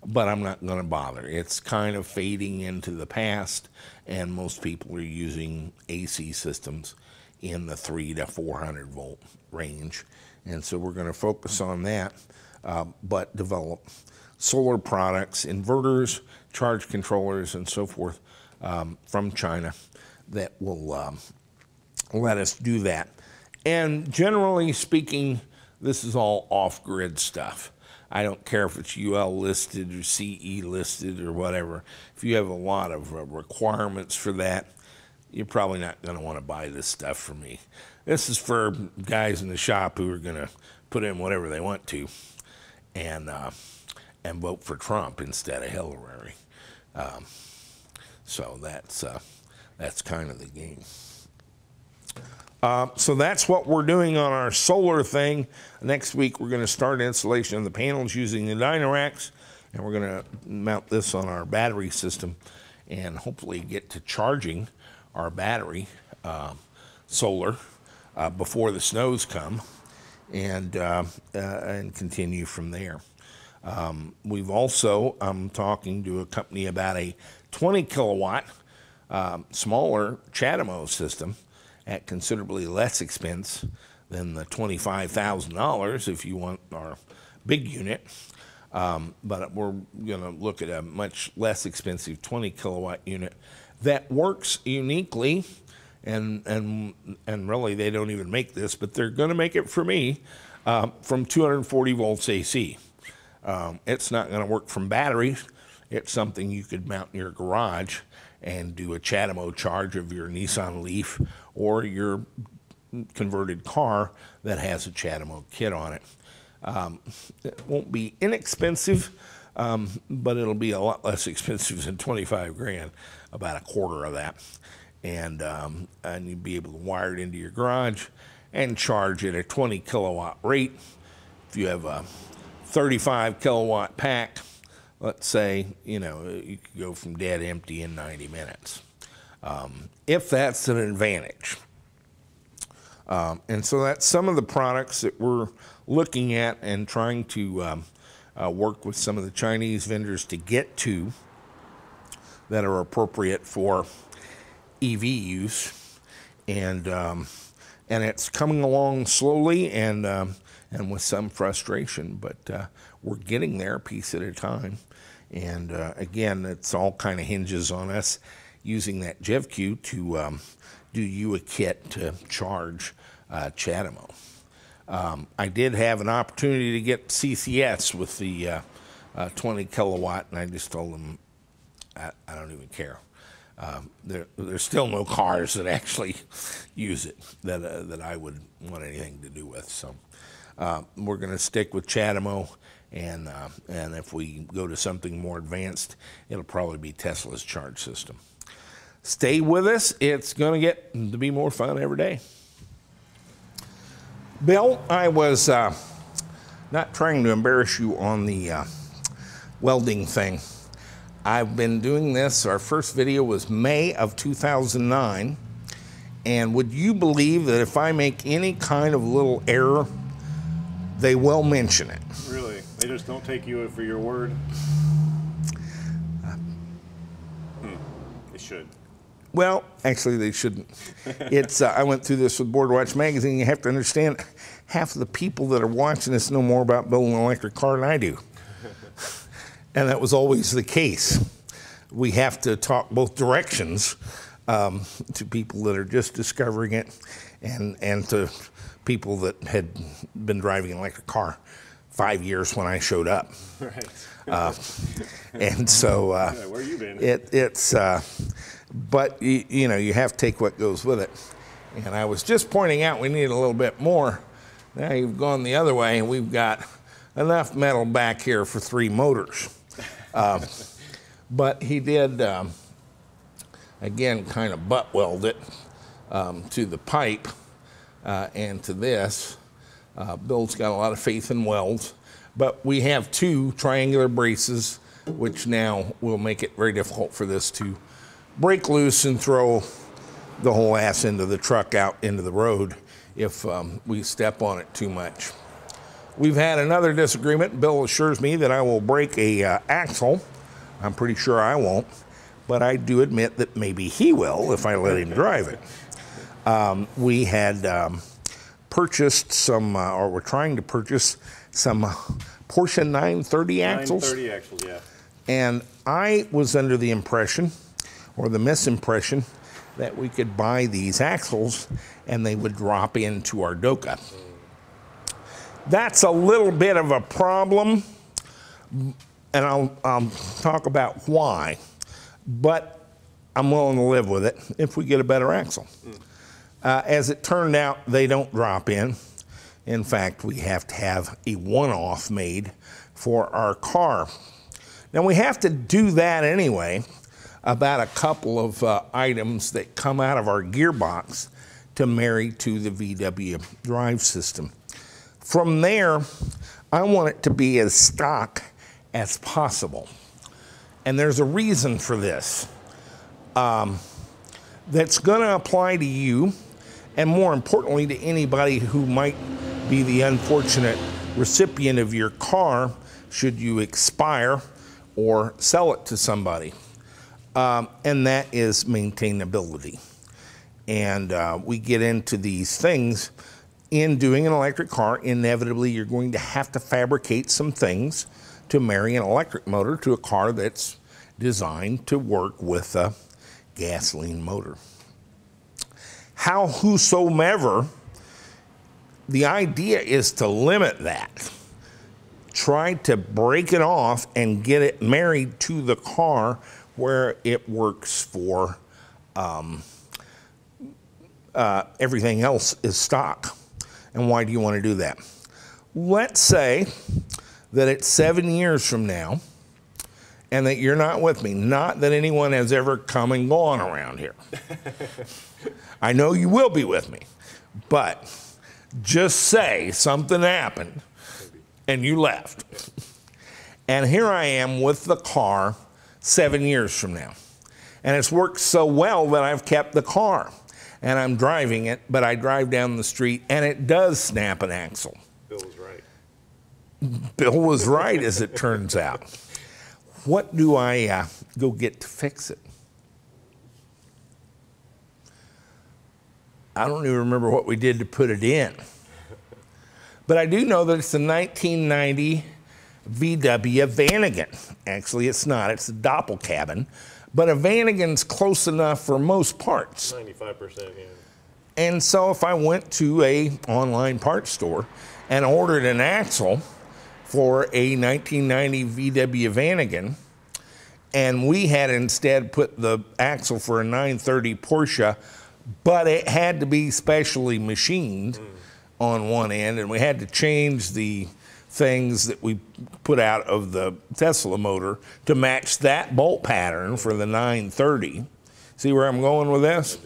but I'm not going to bother. It's kind of fading into the past, and most people are using AC systems in the three to 400 volt range. And so we're going to focus on that, uh, but develop solar products, inverters, charge controllers, and so forth um, from China that will um, let us do that. And generally speaking, this is all off grid stuff. I don't care if it's UL listed or CE listed or whatever. If you have a lot of uh, requirements for that, you're probably not going to want to buy this stuff from me. This is for guys in the shop who are going to put in whatever they want to and uh, and vote for Trump instead of Hillary. Um, So that's uh, that's kind of the game. Uh, so that's what we're doing on our solar thing. Next week, we're going to start installation of the panels using the Dynoraxx, and we're going to mount this on our battery system and hopefully get to charging our battery uh, solar uh, before the snows come and, uh, uh, and continue from there. Um, we've also, I'm talking to a company about a 20 kilowatt um, smaller CHAdeMO system at considerably less expense than the $25,000 if you want our big unit. Um, but we're going to look at a much less expensive 20 kilowatt unit that works uniquely. And, and, and really, they don't even make this, but they're going to make it for me uh, from 240 volts AC. Um, it's not going to work from batteries. It's something you could mount in your garage and do a CHAdeMO charge of your Nissan Leaf or your converted car that has a CHAdeMO kit on it. Um, it won't be inexpensive, um, but it'll be a lot less expensive than 25 grand, about a quarter of that. And, um, and you'd be able to wire it into your garage and charge at a 20 kilowatt rate. If you have a 35 kilowatt pack, let's say, you know, you could go from dead empty in 90 minutes. Um, if that's an advantage. Um, and so that's some of the products that we're looking at and trying to um, uh, work with some of the Chinese vendors to get to that are appropriate for EV use. And, um, and it's coming along slowly and, um, and with some frustration, but uh, we're getting there piece at a time. And uh, again, it's all kind of hinges on us using that GEVCU to um, do you a kit to charge uh, CHAdeMO. Um, I did have an opportunity to get CCS with the uh, uh, 20 kilowatt, and I just told them I, I don't even care. Um, there, there's still no cars that actually use it that uh, that I would want anything to do with. So uh, we're going to stick with CHAdeMO, and uh, and if we go to something more advanced, it'll probably be Tesla's charge system. Stay with us; it's going to get to be more fun every day. Bill, I was uh, not trying to embarrass you on the uh, welding thing. I've been doing this. Our first video was May of 2009. And would you believe that if I make any kind of little error, they will mention it? Really? They just don't take you for your word? Hmm. They should. Well, actually, they shouldn't. It's uh, I went through this with Boardwatch magazine. You have to understand, half of the people that are watching this know more about building an electric car than I do, and that was always the case. We have to talk both directions um, to people that are just discovering it, and and to people that had been driving an electric car five years when I showed up. Right. Uh, and so uh, Yeah, where you been? it, it's, uh, but you, you know, you have to take what goes with it. And I was just pointing out we need a little bit more. Now you've gone the other way, and we've got enough metal back here for three motors. Um, but he did, um, again, kind of butt weld it um, to the pipe uh, and to this. Uh, Bill's got a lot of faith in welds, but we have two triangular braces, which now will make it very difficult for this to break loose and throw the whole ass into the truck out into the road if um, we step on it too much. We've had another disagreement. Bill assures me that I will break a uh, axle. I'm pretty sure I won't, but I do admit that maybe he will if I let him drive it. Um, we had um, purchased some, uh, or we're trying to purchase some Porsche 930 axles. 930 axles, yeah. And I was under the impression, or the misimpression, that we could buy these axles and they would drop into our Doka. That's a little bit of a problem, and I'll, I'll talk about why. But I'm willing to live with it if we get a better axle. Uh, as it turned out, they don't drop in. In fact, we have to have a one off made for our car. Now, we have to do that anyway about a couple of uh, items that come out of our gearbox to marry to the VW drive system. From there, I want it to be as stock as possible. And there's a reason for this um, that's going to apply to you, and more importantly, to anybody who might be the unfortunate recipient of your car should you expire or sell it to somebody. Um, and that is maintainability. And uh, we get into these things in doing an electric car. Inevitably, you're going to have to fabricate some things to marry an electric motor to a car that's designed to work with a gasoline motor. How whosoever, the idea is to limit that. Try to break it off and get it married to the car where it works for um, uh, everything else is stock. And why do you want to do that? Let's say that it's seven years from now and that you're not with me. Not that anyone has ever come and gone around here. I know you will be with me, but just say something happened and you left. And here I am with the car seven years from now. And it's worked so well that I've kept the car and I'm driving it, but I drive down the street and it does snap an axle. Bill was right. Bill was right, as it turns out. What do I uh, go get to fix it? I don't even remember what we did to put it in. But I do know that it's a 1990 VW Vanagon. Actually, it's not, it's a Doppel cabin. But a Vanagon's close enough for most parts. 95%, yeah. And so if I went to a online parts store and ordered an axle for a 1990 VW Vanagon, and we had instead put the axle for a 930 Porsche, but it had to be specially machined mm. on one end, and we had to change the things that we put out of the Tesla motor to match that bolt pattern for the 930. See where I'm going with this?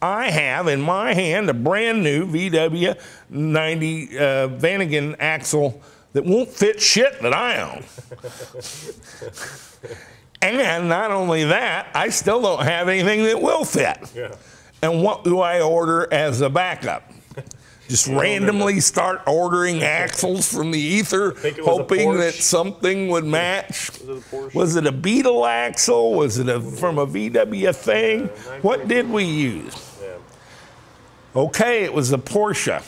I have in my hand a brand new VW 90 uh, Vanagon axle that won't fit shit that I own. and not only that, I still don't have anything that will fit. Yeah. And what do I order as a backup? Just randomly start ordering axles from the ether, hoping that something would match. Was it, was it a Beetle axle? Was it a, from a VW thing? what did we use? Okay, it was a Porsche.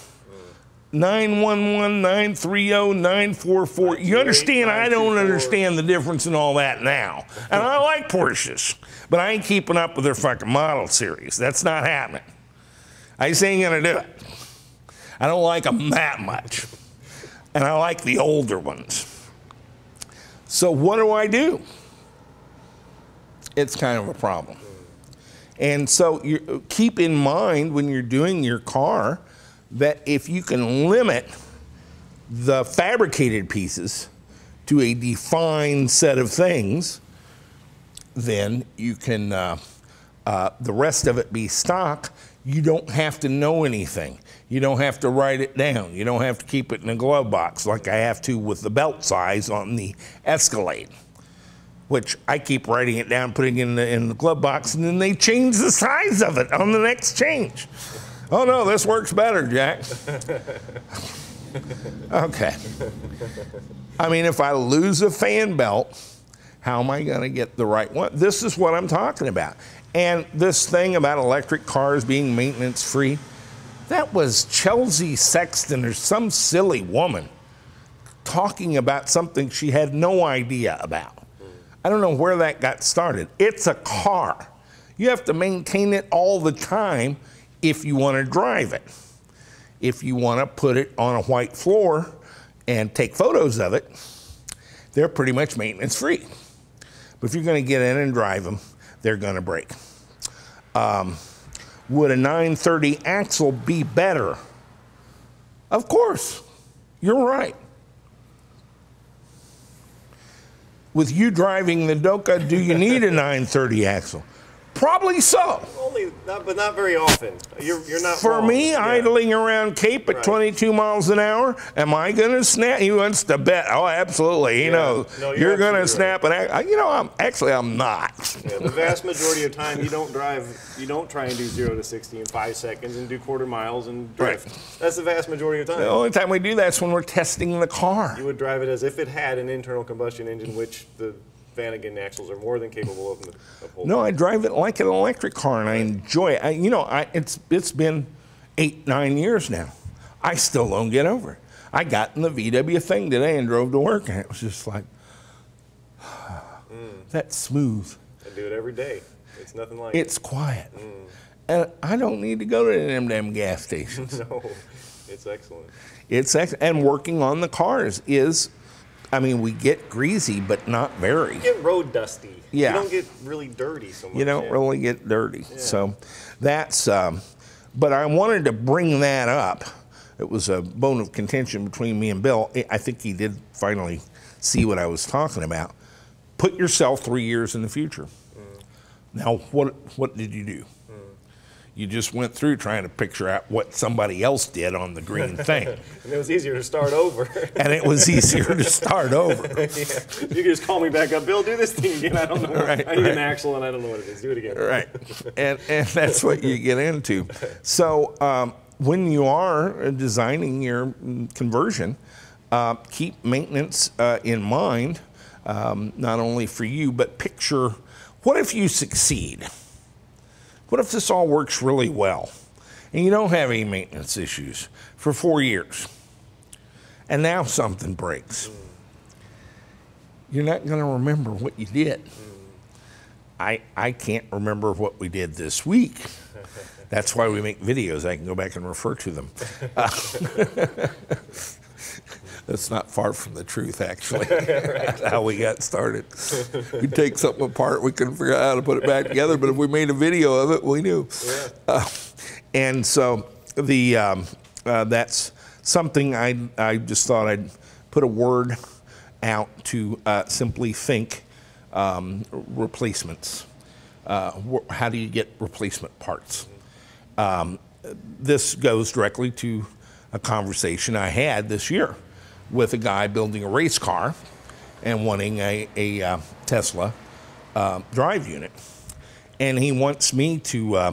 911, 930, 944. You understand, I don't understand the difference in all that now. And I like Porsches, but I ain't keeping up with their fucking model series. That's not happening. I just ain't gonna do it. I don't like them that much. And I like the older ones. So what do I do? It's kind of a problem. And so you keep in mind when you're doing your car that if you can limit the fabricated pieces to a defined set of things, then you can, uh, uh, the rest of it be stock. You don't have to know anything. You don't have to write it down. You don't have to keep it in a glove box like I have to with the belt size on the Escalade which I keep writing it down, putting it in the, in the glove box, and then they change the size of it on the next change. Oh no, this works better, Jack. okay. I mean, if I lose a fan belt, how am I going to get the right one? This is what I'm talking about. And this thing about electric cars being maintenance free, that was Chelsea Sexton or some silly woman talking about something she had no idea about. I don't know where that got started. It's a car. You have to maintain it all the time if you want to drive it. If you want to put it on a white floor and take photos of it, they're pretty much maintenance free. But if you're going to get in and drive them, they're going to break. Um, would a 930 axle be better? Of course. You're right. with you driving the Doka, do you need a 930 axle? Probably so. Only, not, but not very often. You're, you're not For wrong. me, Yeah. idling around Cape at Right. 22 miles an hour, am I going to snap? He wants to bet. Oh, absolutely. He Yeah. knows. No, you're you're going to snap. And I, you know, I'm actually I'm not. Yeah, the vast majority of time, you don't drive, you don't try and do zero to 60 in five seconds and do quarter miles and drift. Right. That's the vast majority of time. The only time we do that's when we're testing the car. You would drive it as if it had an internal combustion engine, which the Vanagon axles are more than capable of, holding. No, I drive it like an electric car, and I enjoy it. I, you know, I, it's it's been eight nine years now. I still don't get over it. I got in the VW thing today and drove to work, and it was just like mm. that's smooth. I do it every day. It's nothing like It's quiet, mm. and I don't need to go to them damn gas stations. No, it's excellent. It's ex- and working on the cars is, I mean, we get greasy, but not very. You get road dusty. Yeah. You don't get really dirty so much. you don't yeah. really get dirty. So that's, um, but I wanted to bring that up. It was a bone of contention between me and Bill. I- I think he did finally see what I was talking about. Put yourself three years in the future. Now, what what did you do? You just went through trying to picture out what somebody else did on the green thing, And it was easier to start over. and it was easier to start over. yeah. You can just call me back up. Bill, do this thing again. I don't know. Right, I need right. an axle and I don't know what it is. Do it again. right and and that's what you get into so um, when you are designing your conversion uh, keep maintenance uh, in mind um, not only for you but picture what if you succeed what if this all works really well and you don't have any maintenance issues for four years and now something breaks you're not going to remember what you did I, I can't remember what we did this week. That's why we make videos. I can go back and refer to them. Uh, that's not far from the truth, actually. That's how we got started. We take something apart, we couldn't figure out how to put it back together, but if we made a video of it, we knew. Uh, and so the um, uh, that's something I, I just thought I'd put a word out to uh, simply think um, replacements. Uh, how do you get replacement parts? Um, this goes directly to a conversation I had this year with a guy building a race car and wanting a, a uh, Tesla uh, drive unit. And he wants me to uh,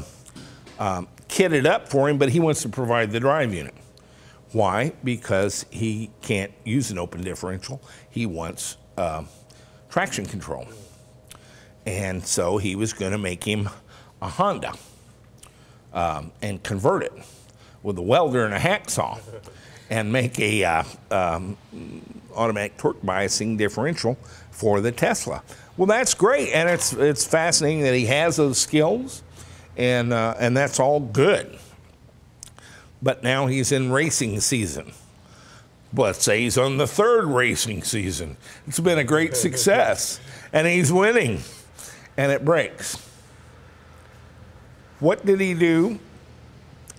um, kit it up for him, but he wants to provide the drive unit. Why? Because he can't use an open differential. He wants uh, traction control. And so he was going to make him a Honda um, and convert it with a welder and a hacksaw and make a uh, um, automatic torque biasing differential for the Tesla. Well, that's great, and it's it's fascinating that he has those skills, and uh, and that's all good. But now he's in racing season. Let's say he's on the third racing season. It's been a great success, and he's winning, and it breaks. What did he do,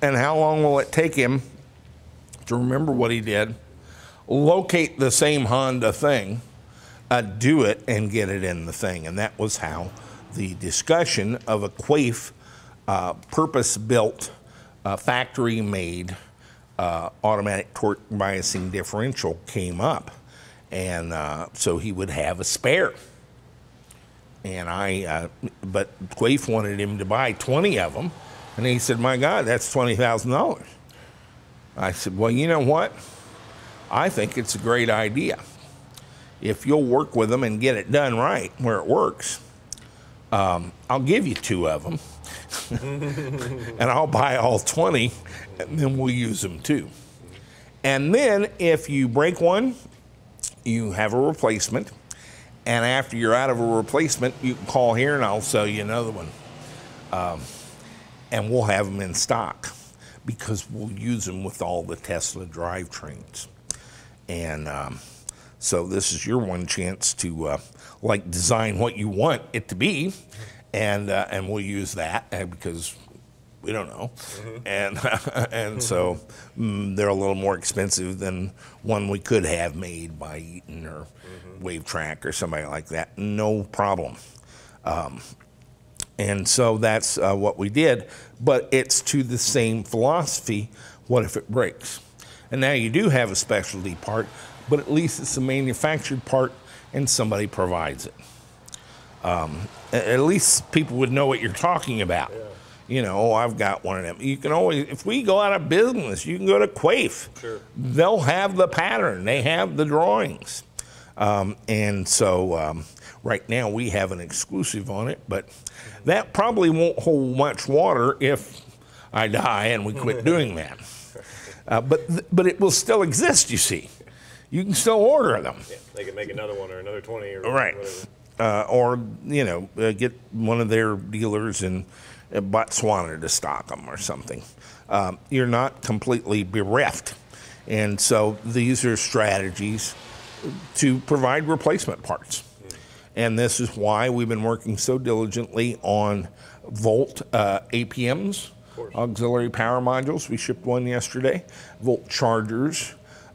and how long will it take him to remember what he did, locate the same Honda thing, uh, do it, and get it in the thing? And that was how the discussion of a Quaife uh, purpose built, uh, factory made uh, automatic torque biasing differential came up. And uh, so he would have a spare. And I, uh, but Quaife wanted him to buy 20 of them. And he said, My God, that's $20,000. I said, Well, you know what? I think it's a great idea. If you'll work with them and get it done right where it works, um, I'll give you two of them. and I'll buy all 20, and then we'll use them too. And then if you break one, you have a replacement. And after you're out of a replacement, you can call here and I'll sell you another one. Um, and we'll have them in stock because we'll use them with all the Tesla drivetrains. And um, so this is your one chance to uh, like design what you want it to be, and uh, and we'll use that uh, because We don't know, and and so mm, they're a little more expensive than one we could have made by Eaton or Wavetrac or somebody like that. No problem. Um, and so that's uh, what we did, but it's to the same philosophy. What if it breaks? And now you do have a specialty part, but at least it's a manufactured part and somebody provides it. Um, at least people would know what you're talking about. You know, oh, I've got one of them. You can always, if we go out of business, you can go to Quaife. Sure. They'll have the pattern, they have the drawings. Um, and so um, right now we have an exclusive on it, but that probably won't hold much water if I die and we quit doing that. Uh, but, th- but it will still exist, you see. You can still order them. Yeah, They can make another one or another 20 or Right. whatever. Uh, or, you know, uh, get one of their dealers in uh, Botswana to stock them or something. Um, you're not completely bereft. And so these are strategies to provide replacement parts. And this is why we've been working so diligently on Volt uh, APMs, auxiliary power modules. We shipped one yesterday. Volt chargers,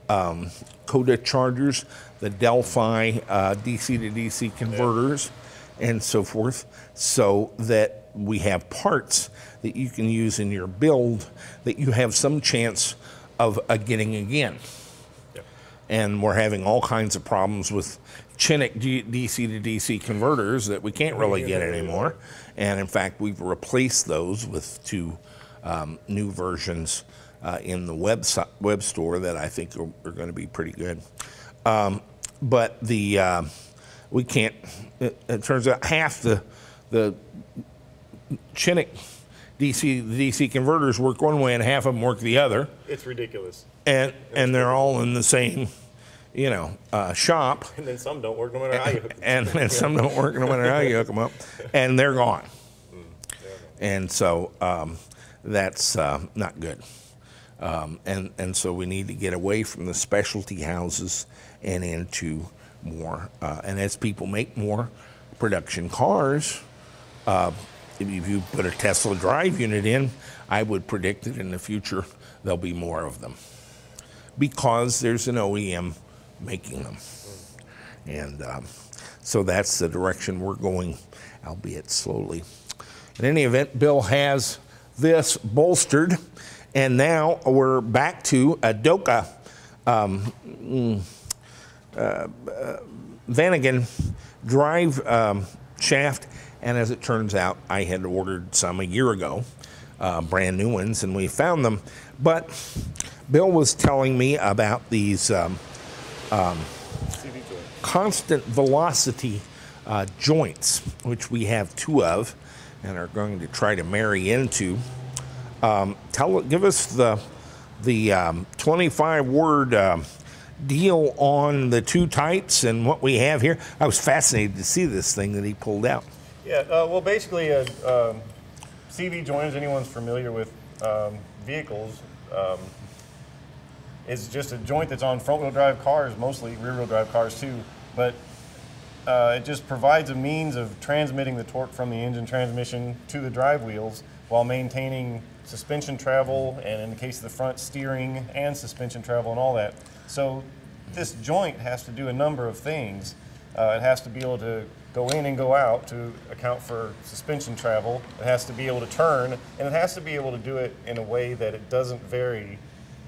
um, Coda chargers, the Delphi uh, DC to DC converters, and so forth, so that we have parts that you can use in your build that you have some chance of uh, getting again and we're having all kinds of problems with Chinook DC to DC converters that we can't really get anymore. And in fact, we've replaced those with two um, new versions uh, in the web, web store that I think are, are going to be pretty good. Um, but the uh, we can't. It, it turns out half the the Chinook DC DC converters work one way and half of them work the other It's ridiculous. and and they're all in the same, you know, uh, shop, And then some don't work no matter how you hook them. and, and some don't work no matter how you hook them up, and they're gone. And so um, that's uh, not good. Um, and and so we need to get away from the specialty houses and into more. Uh, and as people make more production cars, uh, if if you put a Tesla drive unit in, I would predict that in the future there'll be more of them because there's an OEM making them. And um, so that's the direction we're going, albeit slowly. In any event, Bill has this bolstered, and now we're back to a Doka um, mm, uh, uh, Vanagon drive um, shaft. And as it turns out, I had ordered some a year ago, uh, brand new ones, and we found them. But Bill was telling me about these um, Joint. constant velocity uh, joints, which we have two of and are going to try to marry into. Um, tell, give us the the um, 25 word um deal on the two types and what we have here. I was fascinated to see this thing that he pulled out. Yeah, uh, well, basically, a um, CV joint, as anyone's familiar with um, vehicles, um, is just a joint that's on front wheel drive cars, mostly rear wheel drive cars too. But uh, it just provides a means of transmitting the torque from the engine transmission to the drive wheels while maintaining suspension travel and, in the case of the front, steering and suspension travel and all that. So this joint has to do a number of things. Uh, it has to be able to go in and go out to account for suspension travel. It has to be able to turn, and it has to be able to do it in a way that it doesn't vary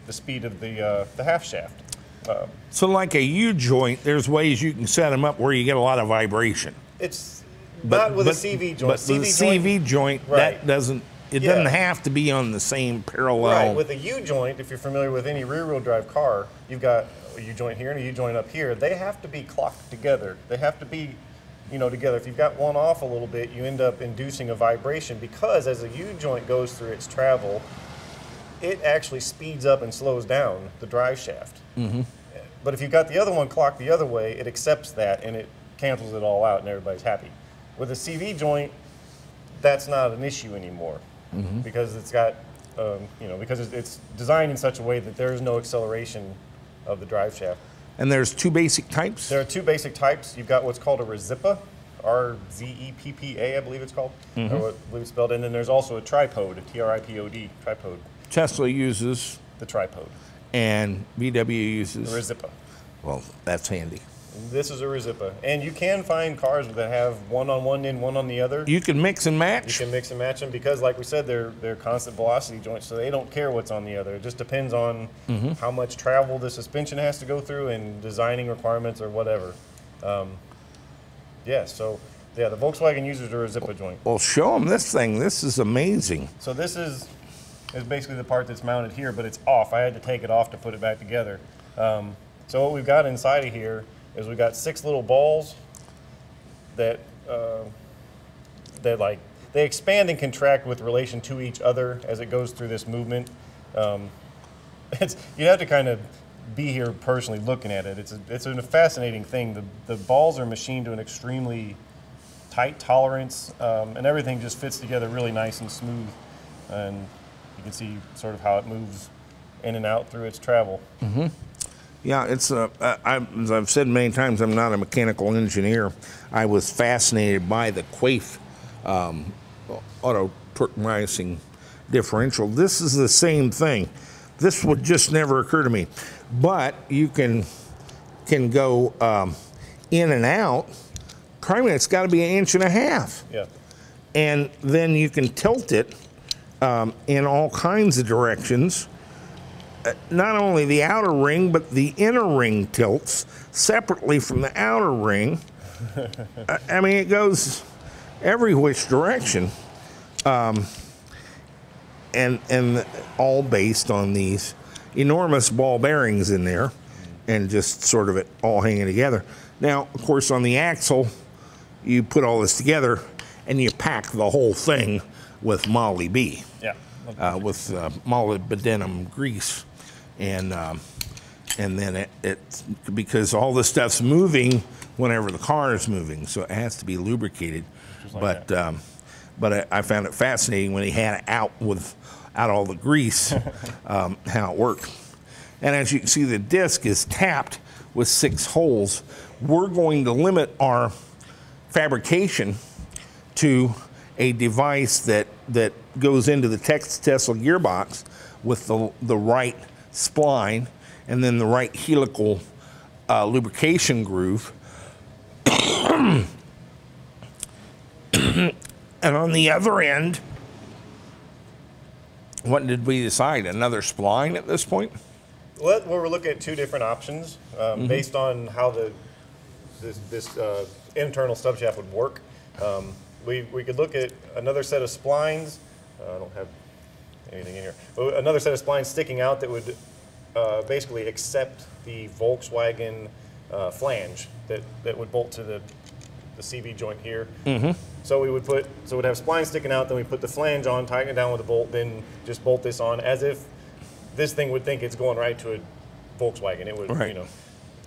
the speed of the uh, the half shaft. Uh, So, like a U joint, there's ways you can set them up where you get a lot of vibration. it's not with a CV joint. But with a CV joint, that Right. doesn't. It Yeah. doesn't have to be on the same parallel. Right, with a U joint, if you're familiar with any rear wheel drive car, you've got a U joint here and a U joint up here. They have to be clocked together. They have to be, you know, together. If you've got one off a little bit, you end up inducing a vibration because as a U joint goes through its travel, it actually speeds up and slows down the drive shaft. Mm-hmm. But if you've got the other one clocked the other way, it accepts that and it cancels it all out and everybody's happy. With a CV joint, that's not an issue anymore because it's got, um, you know, because it's, it's designed in such a way that there is no acceleration of the drive shaft. and there's two basic types. There are two basic types. You've got what's called a Rzeppa, R Z E P P A, I believe it's called. Or what I believe it's spelled. And then there's also a tripod, a T R I P O D, tripod, Tesla uses the tripod, and VW uses. or a Well, that's handy. This is a Rzeppa. And you can find cars that have one on one end, one on the other. You can mix and match. You can mix and match them because, like we said, they're they're constant velocity joints, so they don't care what's on the other. It just depends on how much travel the suspension has to go through and designing requirements or whatever. Um, yeah, so yeah, the Volkswagen uses a Rzeppa joint. Well, show them this thing. This is amazing. So this is is basically the part that's mounted here, but it's off. I had to take it off to put it back together. Um, so what we've got inside of here is we've got six little balls that uh, that like they expand and contract with relation to each other as it goes through this movement. Um, it's you have to kind of be here personally looking at it. It's a, it's a fascinating thing. The the balls are machined to an extremely tight tolerance, um, and everything just fits together really nice and smooth. And you can see sort of how it moves in and out through its travel. Yeah, it's a. Uh, as I've said many times, I'm not a mechanical engineer. I was fascinated by the Quaife um, auto pricing differential. This is the same thing. This would just never occur to me, but you can can go um, in and out. Primary, it's got to be an inch and a half Yeah. and then you can tilt it um, in all kinds of directions. Uh, not only the outer ring, but the inner ring tilts separately from the outer ring. I- I mean, it goes every which direction, um, and and all based on these enormous ball bearings in there, and just sort of it all hanging together. Now, of course, on the axle, you put all this together and you pack the whole thing with Molly B, Yeah. uh, with uh, molybdenum grease, and um, and then it, it because all the stuff's moving whenever the car is moving, so it has to be lubricated. like but um, but I, I found it fascinating when he had it out with out all the grease, um, how it worked. And as you can see, the disc is tapped with six holes. We're going to limit our fabrication to a device that, that goes into the Tesla gearbox with the, the right spline and then the right helical uh, lubrication groove. and on the other end, what did we decide? Another spline at this point? Well, we're looking at two different options um, based on how the this, this uh, internal stub shaft would work. Um, we, we could look at another set of splines. Uh, I don't have anything in here. But another set of splines sticking out that would uh, basically accept the Volkswagen uh, flange that, that would bolt to the, the CV joint here. So we would put, so we'd have splines sticking out, then we put the flange on, tighten it down with a bolt, then just bolt this on as if this thing would think it's going right to a Volkswagen. It would, Right. you know.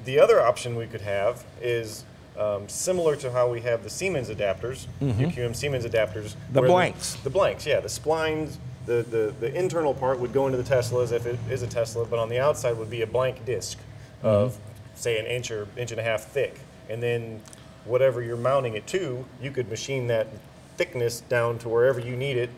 The other option we could have is um, similar to how we have the Siemens adapters, mm-hmm. UQM Siemens adapters. The blanks. The, blanks, yeah. The splines, the, the, the internal part would go into the Tesla as if it is a Tesla, but on the outside would be a blank disc mm-hmm. of, say, an inch or inch and a half thick. And then whatever you're mounting it to, you could machine that thickness down to wherever you need it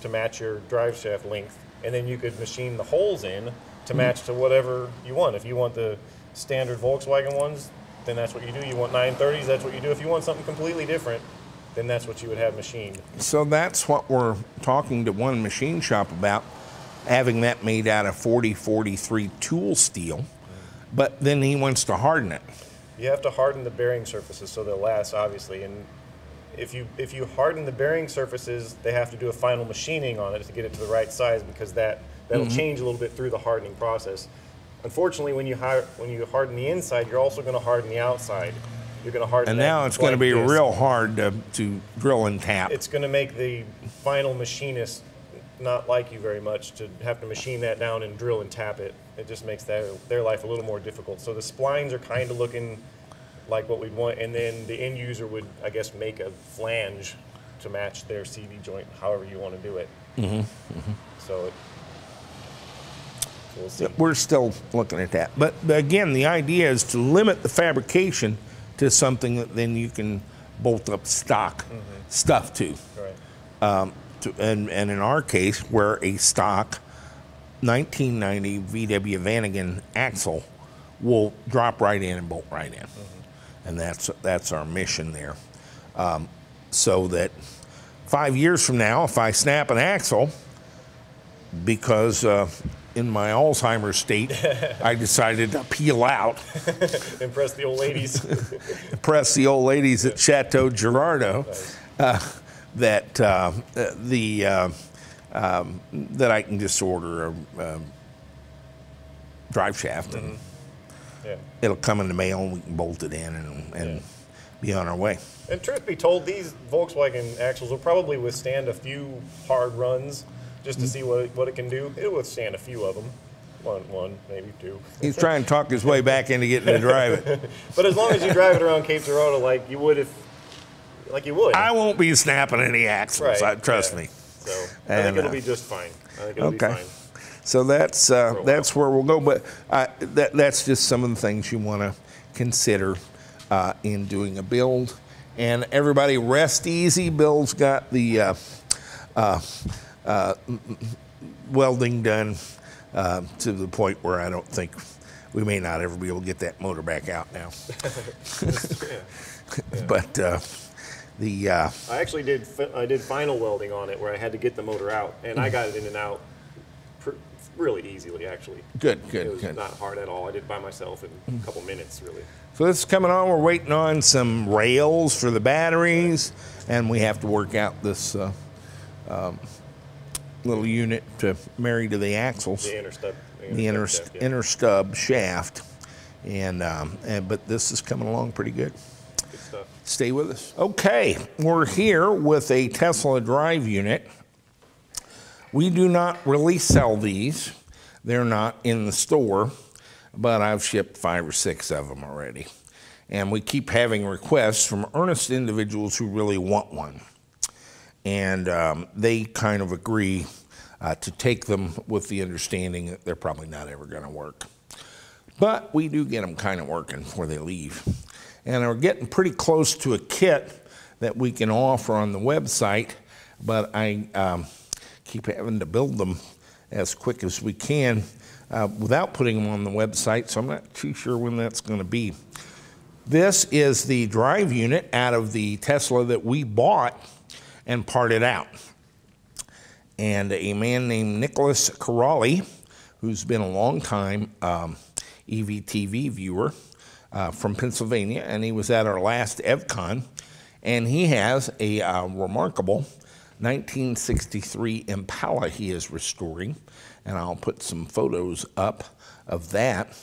to match your drive shaft length, and then you could machine the holes in to mm-hmm. match to whatever you want. If you want the standard Volkswagen ones, then that's what you do. You want 930s, that's what you do. If you want something completely different, then that's what you would have machined. So that's what we're talking to one machine shop about, having that made out of 4043 tool steel. But then he wants to harden it. You have to harden the bearing surfaces so they'll last, obviously. And if you if you harden the bearing surfaces, they have to do a final machining on it to get it to the right size because that that'll mm-hmm. change a little bit through the hardening process. Unfortunately, when you hi- when you harden the inside, you're also going to harden the outside. You're going to harden. And now it's going to be disc. real hard to, to drill and tap. It's going to make the final machinist not like you very much to have to machine that down and drill and tap it. It just makes their, their life a little more difficult. So the splines are kind of looking like what we'd want, and then the end user would, I guess, make a flange to match their CV joint, however you want to do it. Mm-hmm. So, it, so we'll see. We're still looking at that. But again, the idea is to limit the fabrication to something that then you can bolt up stock stuff to. Right. to and, and in our case, where a stock 1990 VW Vanagon axle will drop right in and bolt right in, and that's that's our mission there. Um, so that five years from now, if I snap an axle, because uh, in my Alzheimer's state, I decided to peel out, Impress the old ladies. press the old ladies at Chateau Girardeau, uh, that uh, the uh, um, that I can just order a um, drive shaft and yeah. it'll come in the mail and we can bolt it in and, and Yeah. be on our way. And truth be told, these Volkswagen axles will probably withstand a few hard runs just to see what it, what it can do. It'll withstand a few of them. One, one, maybe two. He's trying to talk his way back into getting to drive it. But as long as you drive it around Cape Girardeau like you would if, like you would. I won't be snapping any axles. Right, I, trust yeah. me. So I And, think it'll uh, be just fine. I think it'll Okay. be fine. So that's uh, that's where we'll go. But uh, that that's just some of the things you want to consider uh, in doing a build. And everybody rest easy. Bill's got the uh, welding done uh, to the point where I don't think we may not ever be able to get that motor back out now. but uh, the uh, I actually did I did final welding on it where I had to get the motor out, and I got it in and out pr- really easily. Actually, good, good, It was good. not hard at all. I did it by myself in a couple minutes, really. So this is coming on. We're waiting on some rails for the batteries, and we have to work out this uh, um, little unit to marry to the axles, The inner stub. the inner stub shaft, yeah. inner stub shaft, and, um, and but this is coming along pretty good. Good stuff. Stay with us. Okay, we're here with a Tesla drive unit. We do not really sell these. They're not in the store, but I've shipped five or six of them already. And we keep having requests from earnest individuals who really want one. And um, they kind of agree uh, to take them with the understanding that they're probably not ever going to work. But we do get them kind of working before they leave. And we're getting pretty close to a kit that we can offer on the website, but I um, keep having to build them as quick as we can uh, without putting them on the website, so I'm not too sure when that's going to be. This is the drive unit out of the Tesla that we bought and parted out and a man named Nicholas Corrali, who's been a long time um, EVTV viewer uh, from Pennsylvania, and he was at our last EvCon, and he has a uh, remarkable 1963 Impala he is restoring, and I'll put some photos up of that.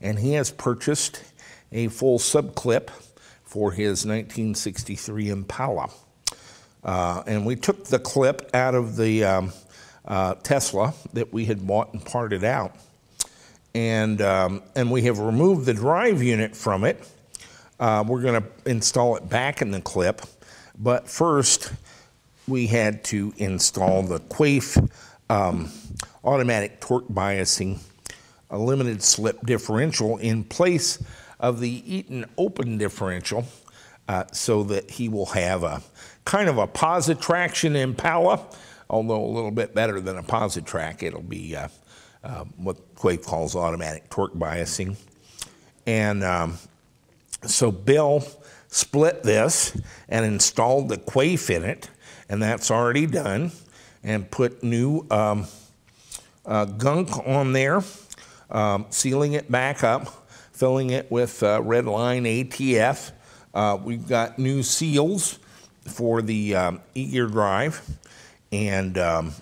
And he has purchased a full subclip for his 1963 Impala. Uh, and we took the clip out of the um, uh, Tesla that we had bought and parted out. And, um, and we have removed the drive unit from it. Uh, we're going to install it back in the clip. But first, we had to install the Quaife um, automatic torque biasing, a limited slip differential in place of the Eaton open differential uh, so that he will have a kind of a positraction Impala, although a little bit better than a positrack. It'll be uh, uh, what Quaife calls automatic torque biasing. And um, so Bill split this and installed the Quaife in it, and that's already done, and put new um, uh, gunk on there, um, sealing it back up, filling it with uh, red line ATF. Uh, we've got new seals for the um, e-gear drive, and um,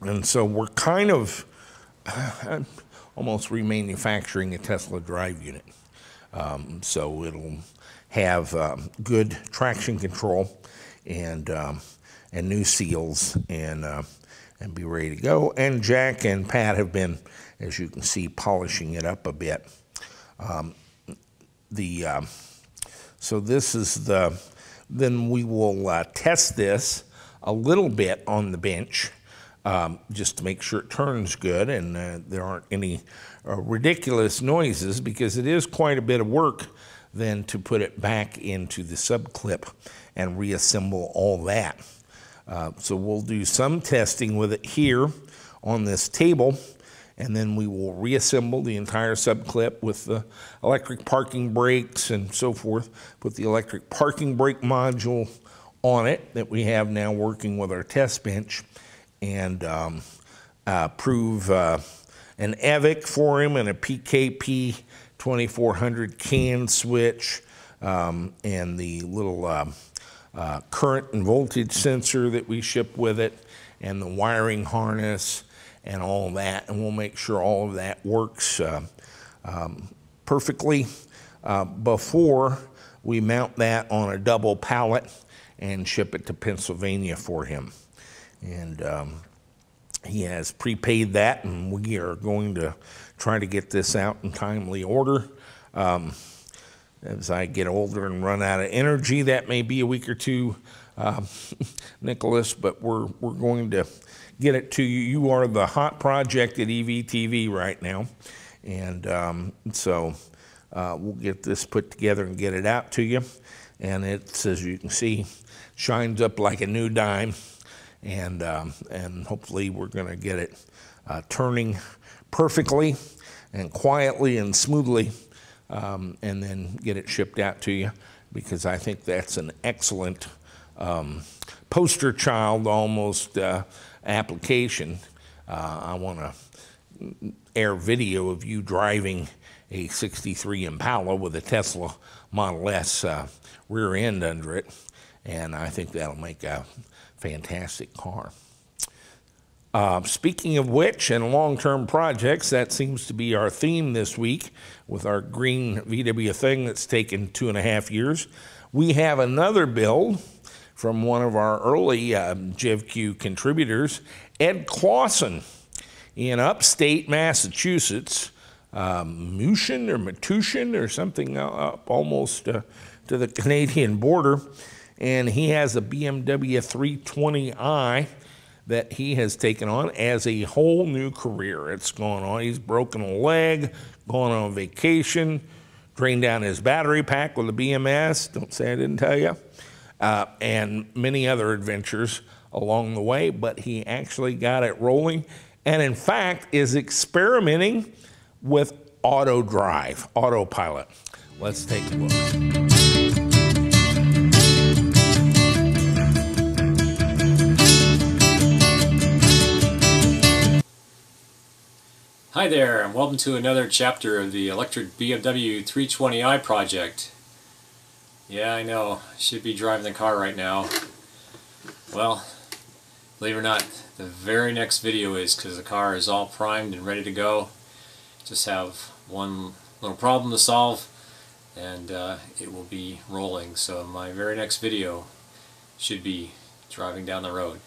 and so we're kind of uh, almost remanufacturing a Tesla drive unit. Um, so it'll have um, good traction control and um, and new seals and uh, and be ready to go. And Jack and Pat have been, as you can see, polishing it up a bit. Um, the um, so this is the then we will uh, test this a little bit on the bench um, just to make sure it turns good and uh, there aren't any uh, ridiculous noises because it is quite a bit of work then to put it back into the subclip and reassemble all that. Uh, so we'll do some testing with it here on this table and then we will reassemble the entire subclip with the electric parking brakes and so forth, put the electric parking brake module on it that we have now working with our test bench, and um, uh, prove uh, an EVIC for him and a PKP 2400 CAN switch um, and the little uh, uh, current and voltage sensor that we ship with it and the wiring harness and all that, and we'll make sure all of that works uh, um, perfectly uh, before we mount that on a double pallet and ship it to Pennsylvania for him. And um, he has prepaid that, and we are going to try to get this out in timely order. Um, as I get older and run out of energy, that may be a week or two, uh, Nicholas, but we're, we're going to get it to you. You are the hot project at EVTV right now. And um, so uh, we'll get this put together and get it out to you. And it's, as you can see, shines up like a new dime. And, um, and hopefully we're going to get it uh, turning perfectly and quietly and smoothly um, and then get it shipped out to you because I think that's an excellent um, poster child almost uh, application. Uh, I want to air video of you driving a 63 Impala with a Tesla Model S uh, rear end under it, and I think that'll make a fantastic car. Uh, speaking of which, and long term projects, that seems to be our theme this week with our green VW thing that's taken two and a half years. We have another build from one of our early GEVCU contributors, Ed Clausen in upstate Massachusetts, um, Mushin or Matushin or something up almost uh, to the Canadian border. And he has a BMW 320i that he has taken on as a whole new career. It's gone on. He's broken a leg, gone on vacation, drained down his battery pack with a BMS. Don't say I didn't tell you uh, and many other adventures along the way, but he actually got it rolling and, in fact, is experimenting with auto drive, autopilot. Let's take a look. Hi there, and welcome to another chapter of the electric BMW 320i project. Yeah, I know. Should be driving the car right now. Well, believe it or not, the very next video is because the car is all primed and ready to go. Just have one little problem to solve and uh, it will be rolling. So my very next video should be driving down the road.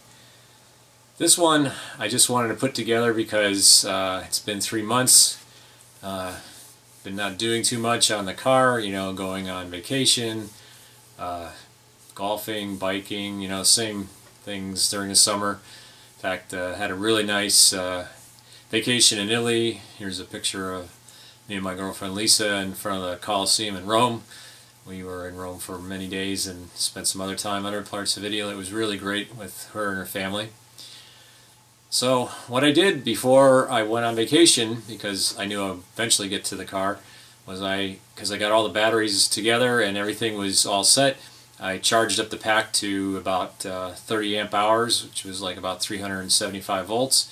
This one I just wanted to put together because uh, it's been three months. Uh, been not doing too much on the car, you know, going on vacation, uh, golfing, biking, you know, same things during the summer. In fact, uh, had a really nice uh, vacation in Italy. Here's a picture of me and my girlfriend Lisa in front of the Colosseum in Rome. We were in Rome for many days and spent some other time other parts of Italy. It was really great with her and her family. So what I did before I went on vacation, because I knew I'd eventually get to the car, was I, because I got all the batteries together and everything was all set, I charged up the pack to about uh, 30 amp hours, which was like about 375 volts,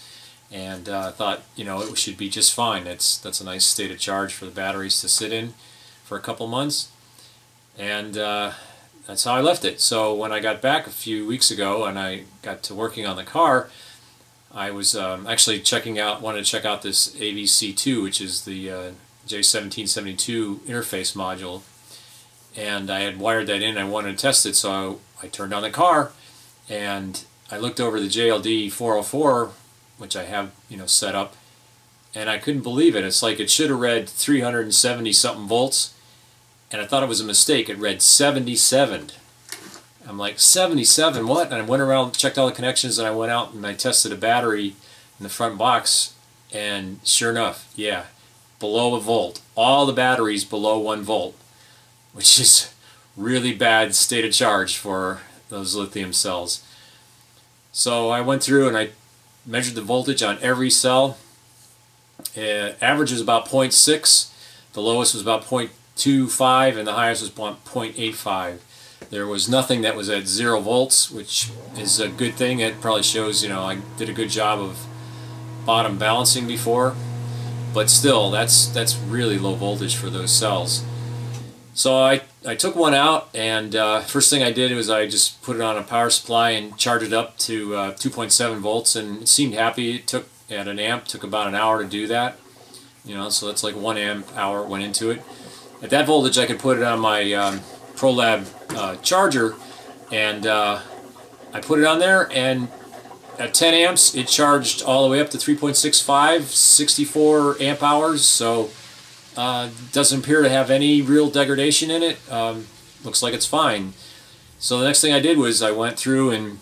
and uh, I uh, thought, you know, it should be just fine. That's, that's a nice state of charge for the batteries to sit in for a couple months, and uh, that's how I left it. So when I got back a few weeks ago and I got to working on the car, I was um, actually checking out, wanted to check out this AVC2, which is the uh, J1772 interface module, and I had wired that in. I wanted to test it, so I, I turned on the car, and I looked over the JLD 404, which I have, you know, set up, and I couldn't believe it. It's like it should have read 370 something volts, and I thought it was a mistake. It read 77. I'm like, 77, what? And I went around, checked all the connections, and I went out and I tested a battery in the front box, and sure enough, yeah, below a volt. All the batteries below one volt. which is really bad state of charge for those lithium cells. So I went through and I measured the voltage on every cell. Uh, average was about 0.6, the lowest was about 0.25, and the highest was 0.85. There was nothing that was at zero volts, which is a good thing. It probably shows, you know, I did a good job of bottom balancing before, but still, that's that's really low voltage for those cells. So I, I took one out, and uh, first thing I did was I just put it on a power supply and charged it up to uh, 2.7 volts, and it seemed happy. It took at an amp took about an hour to do that, you know, so that's like one amp hour went into it. At that voltage, I could put it on my um, PowerLab uh, charger, and uh, I put it on there, and at 10 amps, it charged all the way up to 3.65, 64 amp hours. So uh, doesn't appear to have any real degradation in it. Um, looks like it's fine. So the next thing I did was I went through and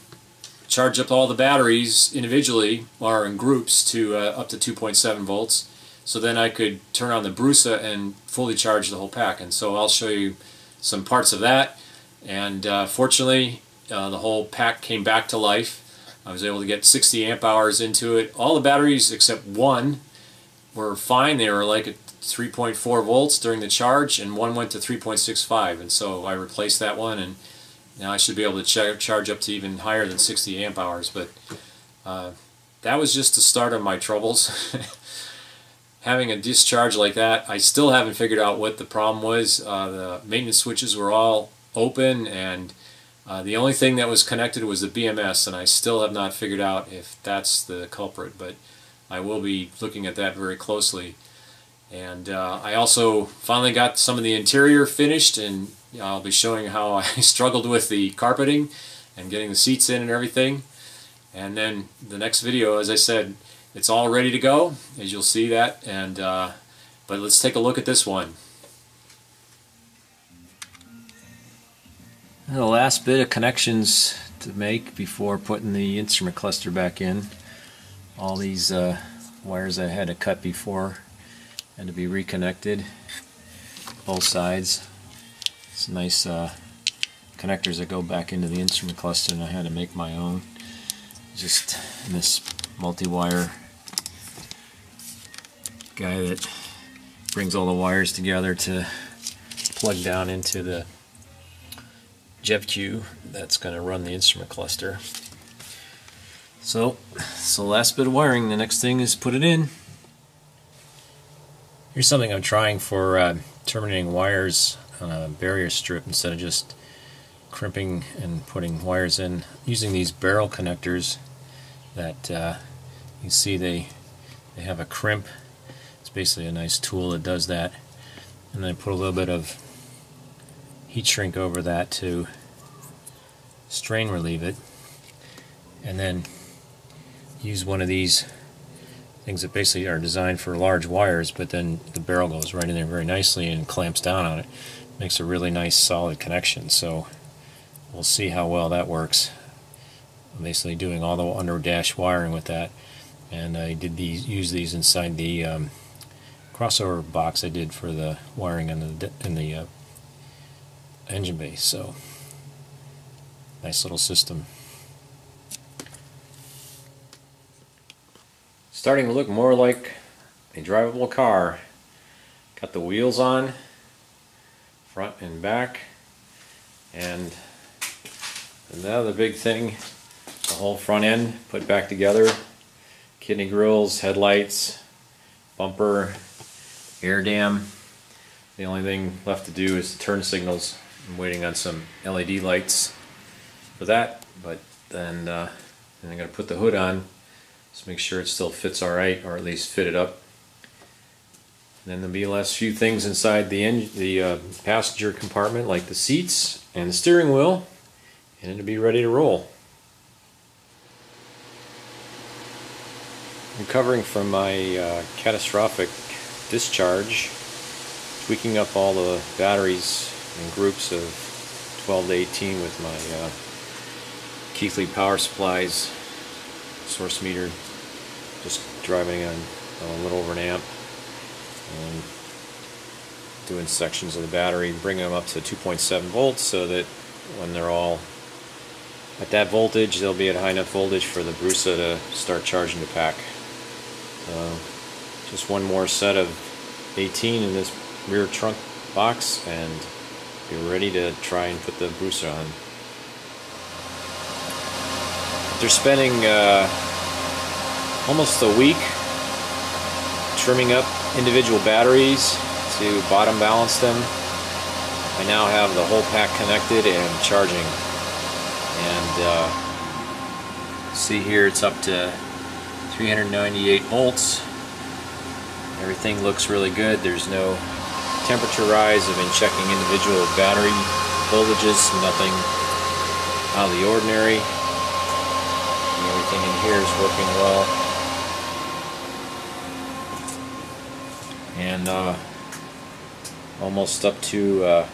charged up all the batteries individually or in groups to uh, up to 2.7 volts. So then I could turn on the Brusa and fully charge the whole pack. And so I'll show you some parts of that. And uh, fortunately, uh, the whole pack came back to life. I was able to get 60 amp hours into it. All the batteries except one were fine. They were like at 3.4 volts during the charge and one went to 3.65 and so I replaced that one and now I should be able to ch charge up to even higher than 60 amp hours but uh, that was just the start of my troubles having a discharge like that I still haven't figured out what the problem was uh, the maintenance switches were all open and uh, the only thing that was connected was the BMS and I still have not figured out if that's the culprit but I will be looking at that very closely and uh, I also finally got some of the interior finished and I'll be showing how I struggled with the carpeting and getting the seats in and everything. And then the next video, as I said, it's all ready to go, as you'll see that. And uh, But let's take a look at this one. The last bit of connections to make before putting the instrument cluster back in. All these uh, wires I had to cut before and to be reconnected both sides it's nice uh, connectors that go back into the instrument cluster and I had to make my own just this multi-wire guy that brings all the wires together to plug down into the GEVCU that's going to run the instrument cluster. So so last bit of wiring the next thing is put it in. Here's something I'm trying for uh, terminating wires on a barrier strip instead of just crimping and putting wires in. Using these barrel connectors that uh, you see they they have a crimp. It's basically a nice tool that does that. And then I put a little bit of heat shrink over that to strain relieve it and then use one of these things that basically are designed for large wires, but then the barrel goes right in there very nicely and clamps down on it. Makes a really nice solid connection. So we'll see how well that works. I'm basically doing all the under dash wiring with that, and I did these use these inside the um, crossover box I did for the wiring in the in the uh, engine bay. So nice little system. starting to look more like a drivable car. Got the wheels on, front and back, and another big thing, the whole front end put back together, kidney grills, headlights, bumper, air dam. The only thing left to do is the turn signals. I'm waiting on some LED lights for that, but then, uh, then I'm going to put the hood on Let's make sure it still fits alright, or at least fit it up. Then there'll be the last few things inside the, the uh, passenger compartment, like the seats and the steering wheel, and it'll be ready to roll. Recovering from my uh, catastrophic discharge, tweaking up all the batteries in groups of 12 to 18 with my uh, Keithley power supplies source meter just driving on a little over an amp. And doing sections of the battery, bringing them up to 2.7 volts so that when they're all at that voltage, they'll be at high enough voltage for the Brusa to start charging the pack. So just one more set of 18 in this rear trunk box and be ready to try and put the Brusa on. They're spending uh, almost a week trimming up individual batteries to bottom balance them. I now have the whole pack connected and charging. And uh, see here it's up to 398 volts. Everything looks really good. There's no temperature rise. I've been checking individual battery voltages, nothing out of the ordinary. And everything in here is working well. And uh, almost up to uh,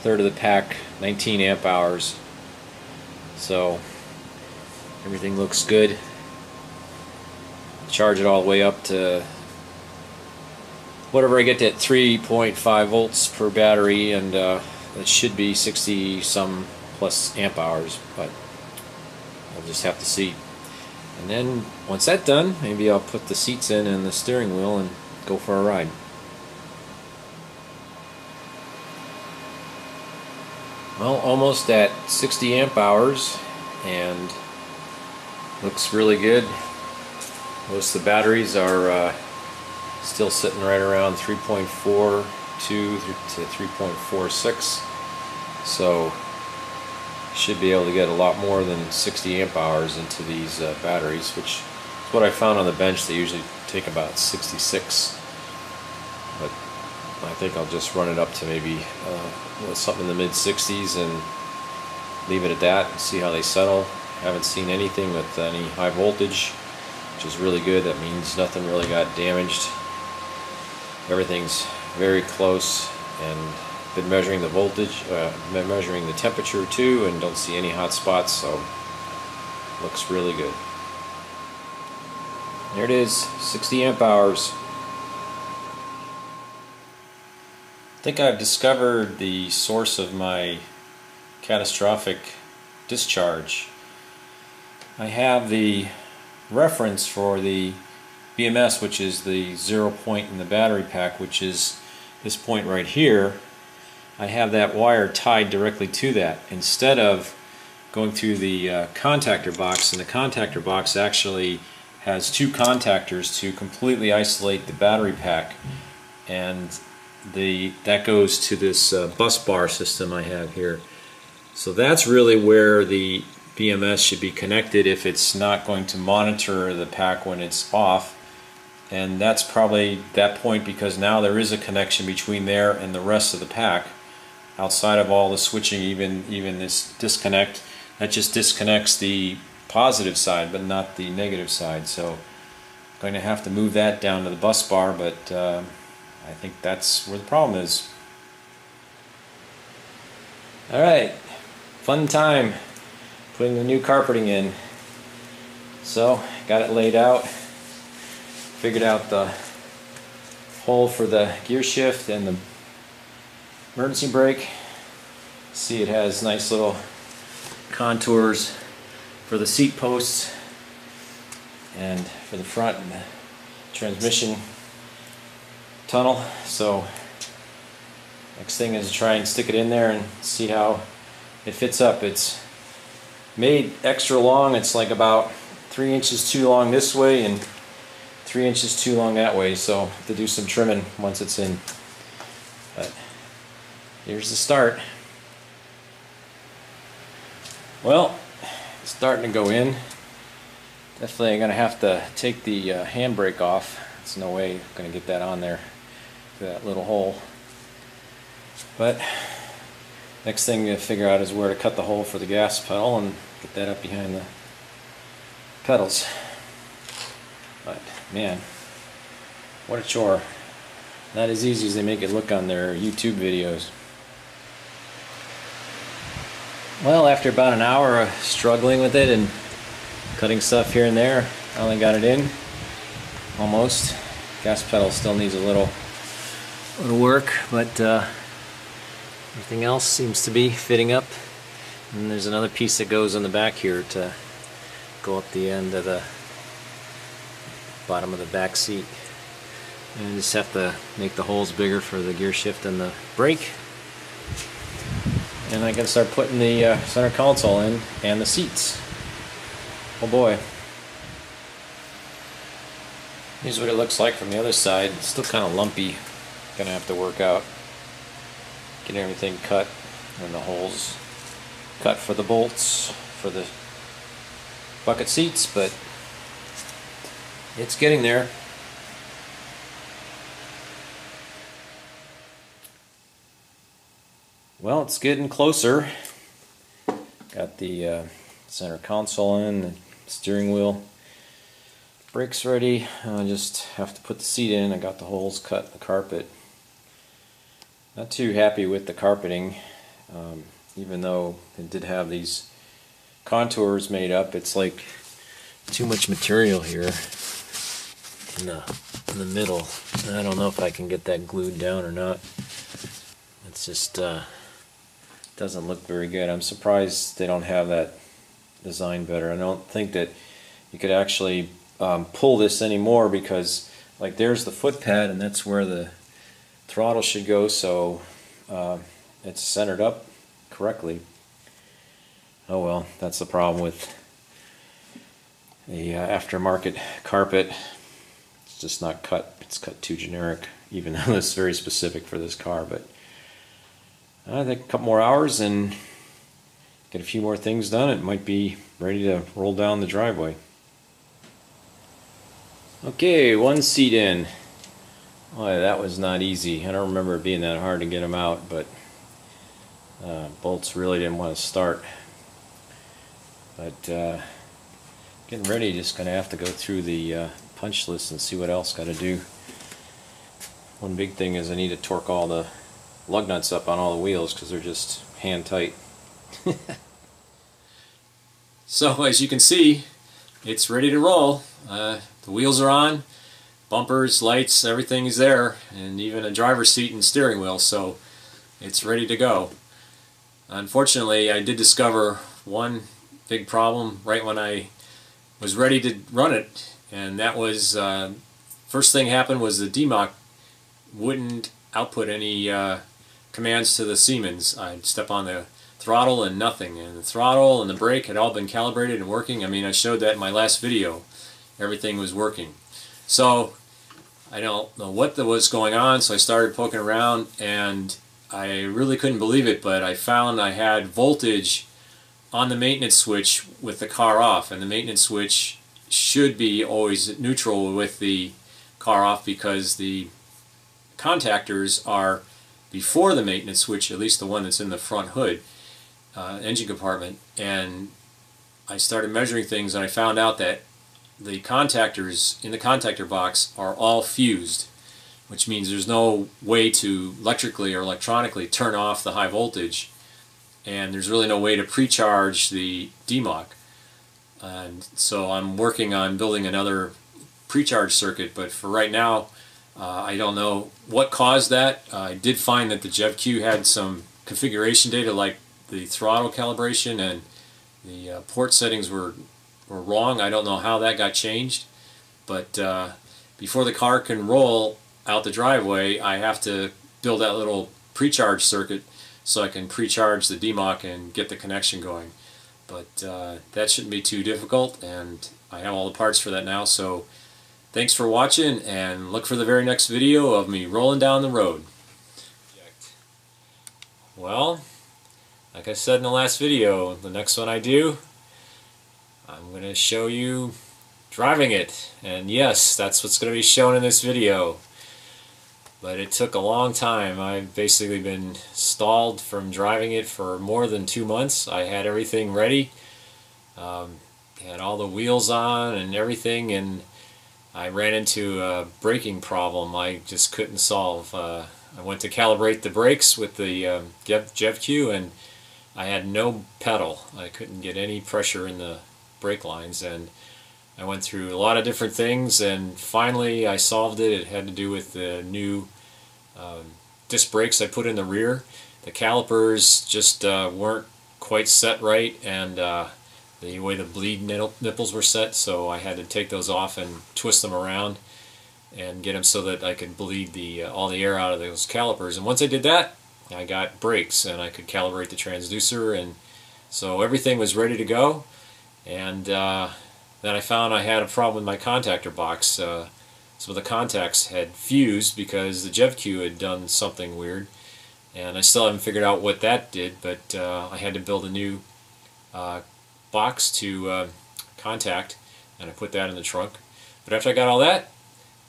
third of the pack, 19 amp hours. So everything looks good. Charge it all the way up to whatever I get to at 3.5 volts per battery, and uh, it should be 60 some plus amp hours, but I'll just have to see. And then once that's done, maybe I'll put the seats in and the steering wheel and go for a ride. Well, almost at 60 amp hours and looks really good. Most of the batteries are uh, still sitting right around 3.42 to 3.46 so should be able to get a lot more than 60 amp hours into these uh, batteries which is what I found on the bench. They usually take about 66 but I think I'll just run it up to maybe uh, something in the mid 60s and leave it at that and see how they settle. Haven't seen anything with any high voltage which is really good. That means nothing really got damaged everything's very close and been measuring the voltage uh, measuring the temperature too and don't see any hot spots so looks really good. There it is 60 amp hours. I think I've discovered the source of my catastrophic discharge. I have the reference for the BMS which is the zero point in the battery pack which is this point right here I have that wire tied directly to that. Instead of going through the uh, contactor box and the contactor box actually has two contactors to completely isolate the battery pack. And the that goes to this uh, bus bar system I have here. So that's really where the BMS should be connected if it's not going to monitor the pack when it's off and that's probably that point because now there is a connection between there and the rest of the pack. Outside of all the switching even even this disconnect that just disconnects the positive side but not the negative side. So I'm going to have to move that down to the bus bar but uh, I think that's where the problem is. Alright fun time putting the new carpeting in. So got it laid out figured out the hole for the gear shift and the emergency brake. See it has nice little contours for the seat posts and for the front and the transmission tunnel. So next thing is to try and stick it in there and see how it fits up. It's made extra long. It's like about three inches too long this way and three inches too long that way, so to do some trimming once it's in. But here's the start. Well, it's starting to go in. Definitely I'm to have to take the uh, handbrake off. There's no way I'm to get that on there, that little hole. But next thing to figure out is where to cut the hole for the gas pedal and get that up behind the pedals. Man, what a chore. Not as easy as they make it look on their YouTube videos. Well, after about an hour of struggling with it and cutting stuff here and there, I only got it in. Almost. Gas pedal still needs a little it'll work, but uh, everything else seems to be fitting up. And there's another piece that goes on the back here to go up the end of the bottom of the back seat. And you just have to make the holes bigger for the gear shift and the brake. And I can start putting the uh, center console in and the seats. Oh boy. Here's what it looks like from the other side. It's still kind of lumpy. Gonna have to work out. Get everything cut and the holes cut for the bolts for the bucket seats, but it's getting there. Well, it's getting closer. Got the uh, center console in, the steering wheel, brakes ready. I just have to put the seat in. I got the holes cut in the carpet. Not too happy with the carpeting, um, even though it did have these contours made up. It's like too much material here in the in the middle. I don't know if I can get that glued down or not. It's just uh, doesn't look very good. I'm surprised they don't have that design better. I don't think that you could actually um, pull this anymore because like there's the foot pad and that's where the throttle should go so uh, it's centered up correctly. Oh well, that's the problem with the uh, aftermarket carpet. It's just not cut. It's cut too generic, even though it's very specific for this car. But I think a couple more hours and get a few more things done. It might be ready to roll down the driveway. Okay, one seat in. Boy, that was not easy. I don't remember it being that hard to get them out, but uh, bolts really didn't want to start. But uh, getting ready, just going to have to go through the uh, punch list and see what else got to do. One big thing is I need to torque all the lug nuts up on all the wheels because they're just hand tight. so as you can see, it's ready to roll. Uh, the wheels are on, bumpers, lights, everything is there, and even a driver's seat and steering wheel, so it's ready to go. Unfortunately, I did discover one big problem right when I was ready to run it, and that was uh, first thing happened was the DMOC wouldn't output any uh, commands to the Siemens. I'd step on the throttle and nothing, and the throttle and the brake had all been calibrated and working. I mean, I showed that in my last video. Everything was working. So I don't know what was going on, so I started poking around, and I really couldn't believe it, but I found I had voltage on the maintenance switch with the car off, and the maintenance switch should be always neutral with the car off because the contactors are before the maintenance switch, at least the one that's in the front hood uh, engine compartment, and I started measuring things and I found out that the contactors in the contactor box are all fused, which means there's no way to electrically or electronically turn off the high voltage, and there's really no way to pre-charge the DMOC. And so I'm working on building another pre-charge circuit, but for right now, uh, I don't know what caused that. Uh, I did find that the GEVCU had some configuration data like the throttle calibration and the uh, port settings were were wrong. I don't know how that got changed, but uh, before the car can roll out the driveway, I have to build that little pre-charge circuit so I can pre-charge the DMOC and get the connection going. But uh, that shouldn't be too difficult, and I have all the parts for that now. So thanks for watching, and look for the very next video of me rolling down the road. Well, like I said in the last video, the next one I do, I'm going to show you driving it. And yes, that's what's going to be shown in this video. But it took a long time. I've basically been stalled from driving it for more than two months. I had everything ready. Um, had all the wheels on and everything and I ran into a braking problem I just couldn't solve. Uh, I went to calibrate the brakes with the um, GEVCU and I had no pedal. I couldn't get any pressure in the brake lines and I went through a lot of different things and finally I solved it. It had to do with the new um, disc brakes I put in the rear. The calipers just uh, weren't quite set right, and uh, the way the bleed nipples were set, so I had to take those off and twist them around and get them so that I could bleed the uh, all the air out of those calipers. And once I did that, I got brakes and I could calibrate the transducer, and so everything was ready to go. And uh, then I found I had a problem with my contactor box. Uh, of the contacts had fused because the GEVCU had done something weird. And I still haven't figured out what that did, but uh, I had to build a new uh, box to uh, contact, and I put that in the trunk. But after I got all that,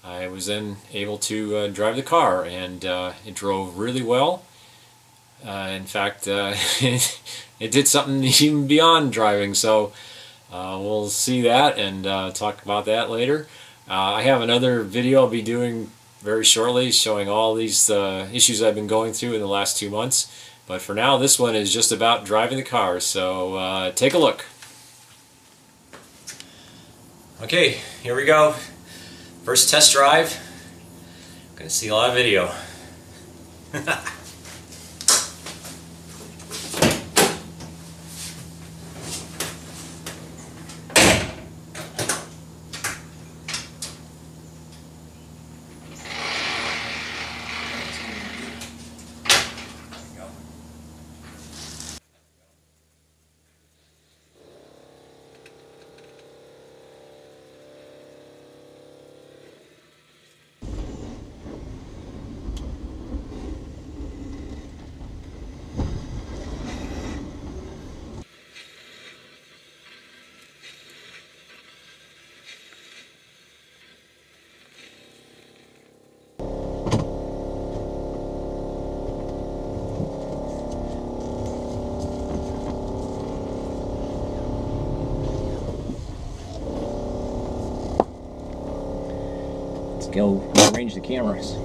I was then able to uh, drive the car, and uh, it drove really well. Uh, in fact, it did something even beyond driving, so we'll see that and talk about that later. I have another video I'll be doing very shortly showing all these uh, issues I've been going through in the last two months. But for now, this one is just about driving the car, so uh, take a look. Okay, here we go. First test drive. Gonna see a lot of video. go arrange the cameras.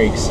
brakes.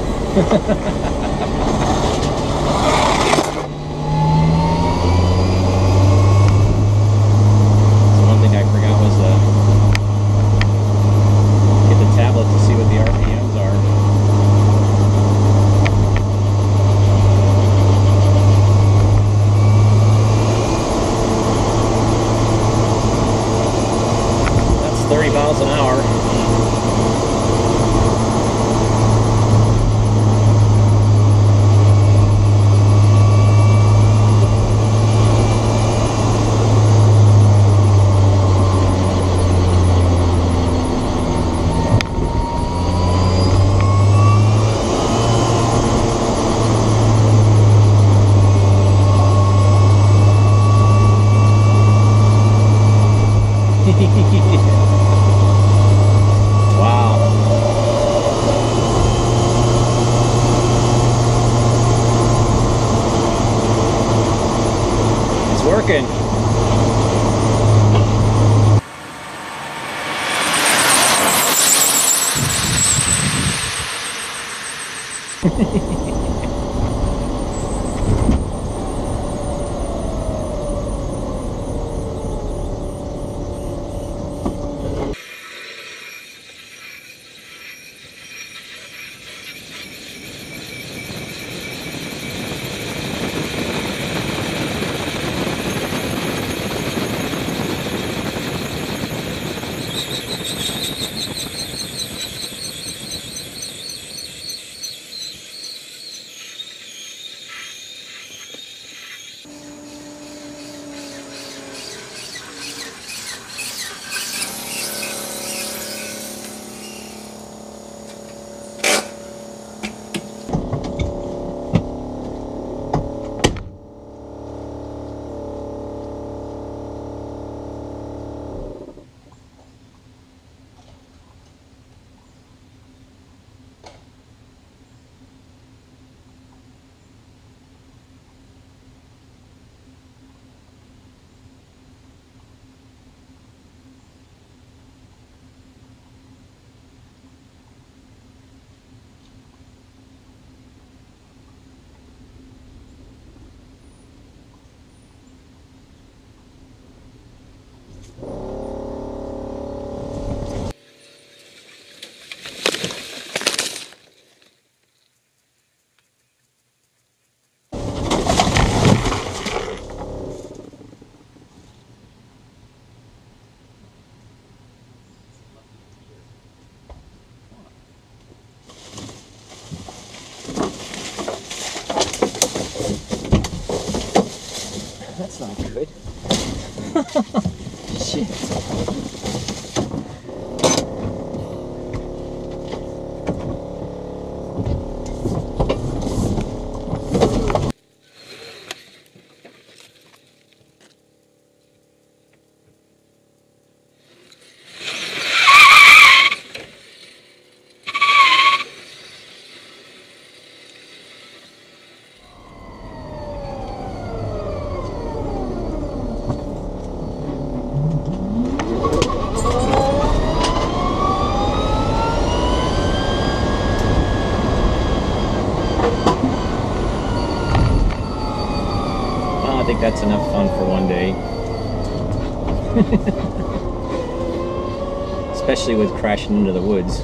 Especially with crashing into the woods.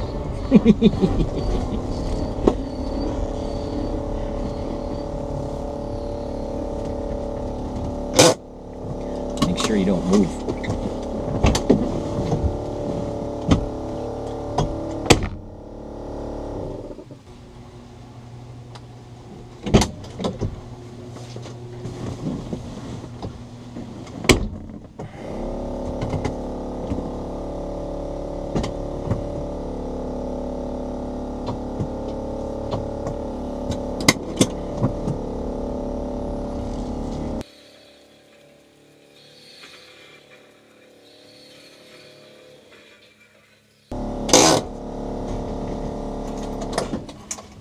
Make sure you don't move.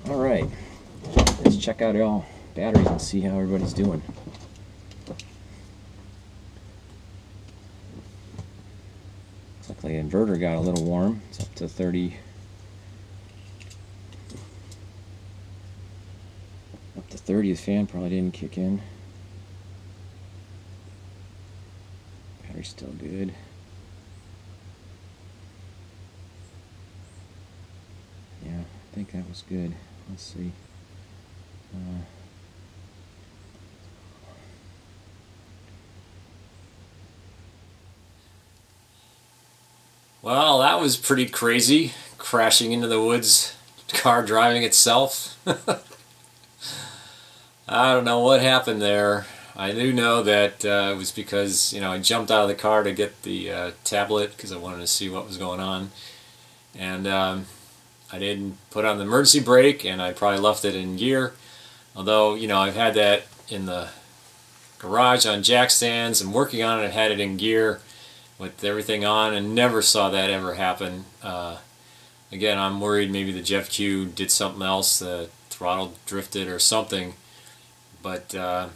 All right, let's check out all batteries and see how everybody's doing. Looks like the inverter got a little warm. It's up to 30. Up to 30. The fan probably didn't kick in. Battery's still good. Yeah, I think that was good. Let's see. Well, that was pretty crazy. Crashing into the woods, car driving itself. I don't know what happened there. I do know that uh, it was because, you know, I jumped out of the car to get the uh, tablet because I wanted to see what was going on. And um, I didn't put on the emergency brake and I probably left it in gear. Although, you know, I've had that in the garage on jack stands and working on it, I've had it in gear with everything on and never saw that ever happen. Uh, again, I'm worried maybe the GEVCU did something else, the throttle drifted or something. But uh,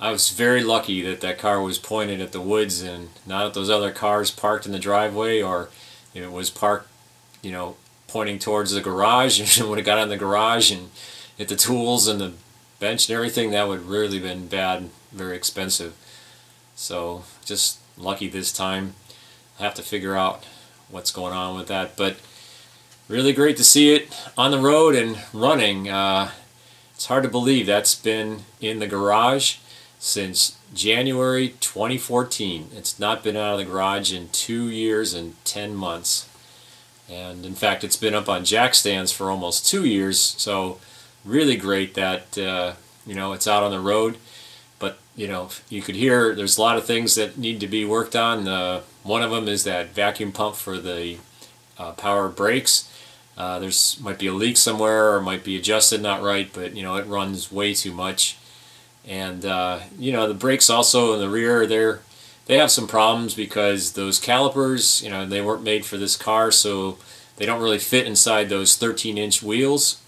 I was very lucky that that car was pointed at the woods and not at those other cars parked in the driveway or if it was parked, you know, pointing towards the garage and would have got in the garage and hit the tools and the bench and everything, that would really been bad, very expensive. So just lucky this time. I have to figure out what's going on with that, but really great to see it on the road and running. Uh, it's hard to believe that's been in the garage since January 2014. It's not been out of the garage in two years and 10 months. And in fact, it's been up on jack stands for almost two years. So really great that, uh, you know, it's out on the road. But, you know, you could hear there's a lot of things that need to be worked on. Uh, one of them is that vacuum pump for the uh, power brakes. Uh, there's might be a leak somewhere or might be adjusted not right, but you know it runs way too much. And uh, you know the brakes also in the rear they're they have some problems because those calipers you know they weren't made for this car so they don't really fit inside those 13 inch wheels.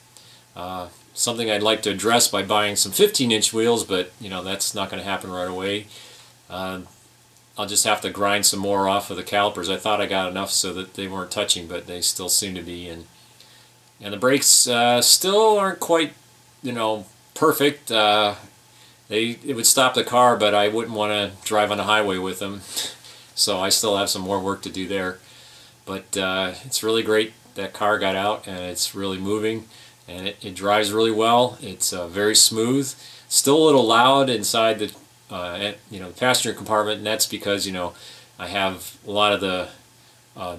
Something I'd like to address by buying some 15 inch wheels but you know that's not going to happen right away. Uh, I'll just have to grind some more off of the calipers. I thought I got enough so that they weren't touching but they still seem to be and and the brakes uh, still aren't quite you know perfect. Uh, they it would stop the car, but I wouldn't want to drive on the highway with them. So I still have some more work to do there. But uh, it's really great that car got out and it's really moving and it, it drives really well. It's uh, very smooth. Still a little loud inside the uh, you know the passenger compartment, and that's because you know I have a lot of the uh,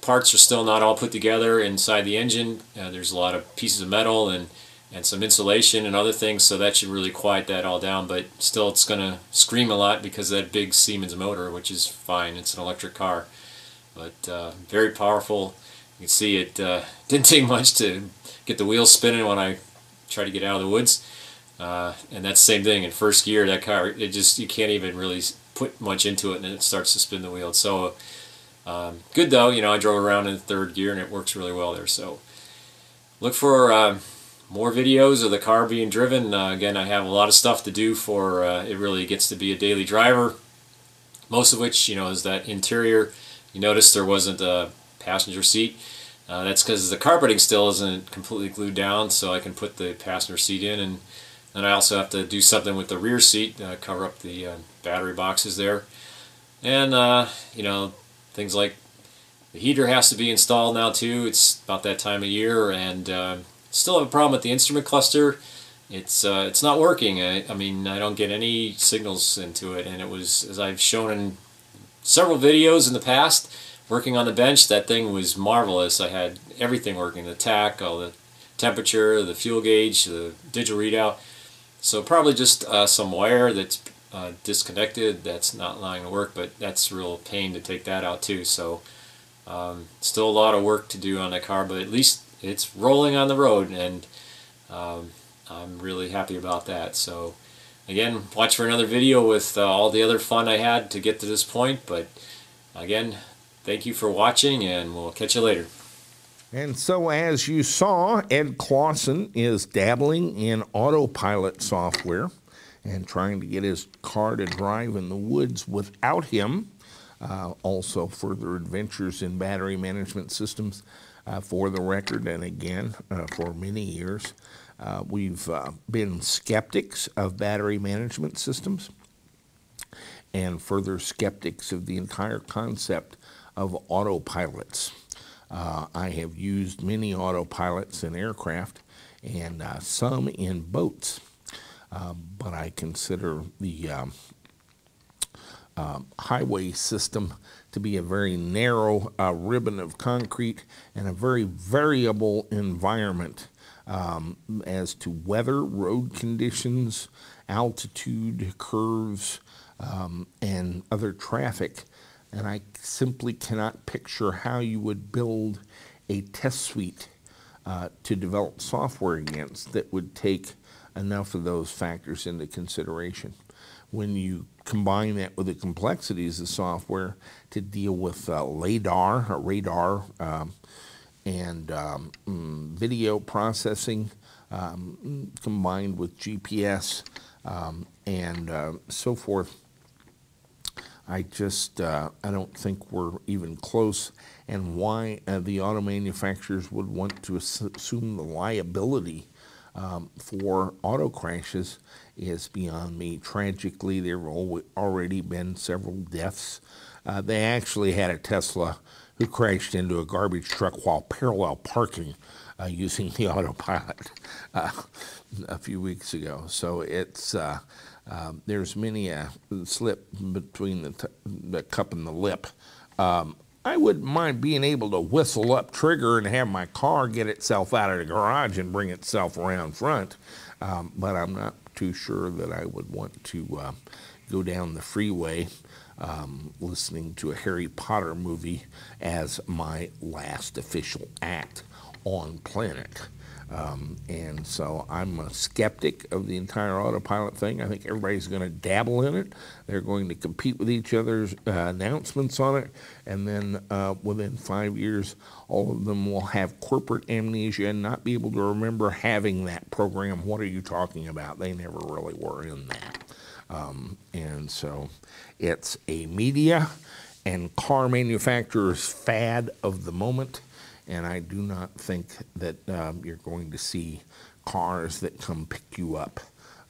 parts are still not all put together inside the engine. Uh, there's a lot of pieces of metal and and some insulation and other things, so that should really quiet that all down. But still, it's going to scream a lot because that big Siemens motor, which is fine. It's an electric car, but uh, very powerful. You can see it uh, didn't take much to get the wheels spinning when I tried to get out of the woods. Uh, and that's the same thing in first gear. That car, it just you can't even really put much into it, and it starts to spin the wheels. So um, good though, you know I drove around in third gear, and it works really well there. So look for uh, more videos of the car being driven. Uh, again, I have a lot of stuff to do for uh, it really gets to be a daily driver. Most of which, you know, is that interior. You notice there wasn't a passenger seat. Uh, that's because the carpeting still isn't completely glued down, so I can put the passenger seat in. And then I also have to do something with the rear seat, uh, cover up the uh, battery boxes there. And, uh, you know, things like the heater has to be installed now too. It's about that time of year, and Still have a problem with the instrument cluster. It's uh, it's not working. I, I mean, I don't get any signals into it, and it was, as I've shown in several videos in the past, working on the bench, that thing was marvelous. I had everything working, the tach, all the temperature, the fuel gauge, the digital readout. So probably just uh, some wire that's uh, disconnected that's not allowing to work, but that's real pain to take that out too. So um, still a lot of work to do on that car, but at least it's rolling on the road, and um, I'm really happy about that. So again, watch for another video with uh, all the other fun I had to get to this point. But again, thank you for watching, and we'll catch you later. And so, as you saw, Ed Clausen is dabbling in autopilot software and trying to get his car to drive in the woods without him. Uh, also, further adventures in battery management systems uh, for the record, and again, uh, for many years, uh, we've uh, been skeptics of battery management systems and further skeptics of the entire concept of autopilots. Uh, I have used many autopilots in aircraft and uh, some in boats, but I consider the um, highway system to be a very narrow uh, ribbon of concrete and a very variable environment um, as to weather, road conditions, altitude, curves, um, and other traffic. And I simply cannot picture how you would build a test suite uh, to develop software against that would take enough of those factors into consideration. When you combine that with the complexities of software to deal with uh, LADAR, or radar, um, and um, mm, video processing um, combined with GPS. um, and uh, so forth. I just uh, I don't think we're even close, and why uh, the auto manufacturers would want to assume the liability um, for auto crashes is beyond me. Tragically, there have already been several deaths. Uh, they actually had a Tesla who crashed into a garbage truck while parallel parking uh, using the autopilot uh, a few weeks ago. So it's uh, um, there's many a slip between the, the cup and the lip. Um, I wouldn't mind being able to whistle up trigger and have my car get itself out of the garage and bring itself around front, um, but I'm not too sure that I would want to uh, go down the freeway um, listening to a Harry Potter movie as my last official act on planet. Um, and so I'm a skeptic of the entire autopilot thing. I think everybody's going to dabble in it. They're going to compete with each other's uh, announcements on it. And then uh, within five years, all of them will have corporate amnesia and not be able to remember having that program. What are you talking about? They never really were in that. Um, and so it's a media and car manufacturers' fad of the moment. And I do not think that um, you're going to see cars that come pick you up.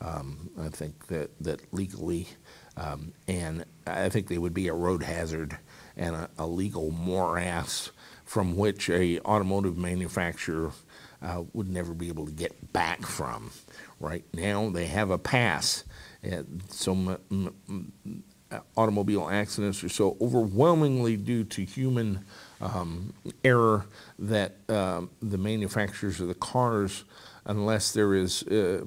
Um, I think that, that legally, um, and I think they would be a road hazard and a, a legal morass from which a automotive manufacturer uh, would never be able to get back from. Right now, they have a pass. And so m- automobile accidents are so overwhelmingly due to human um, error that um, the manufacturers of the cars, unless there is uh,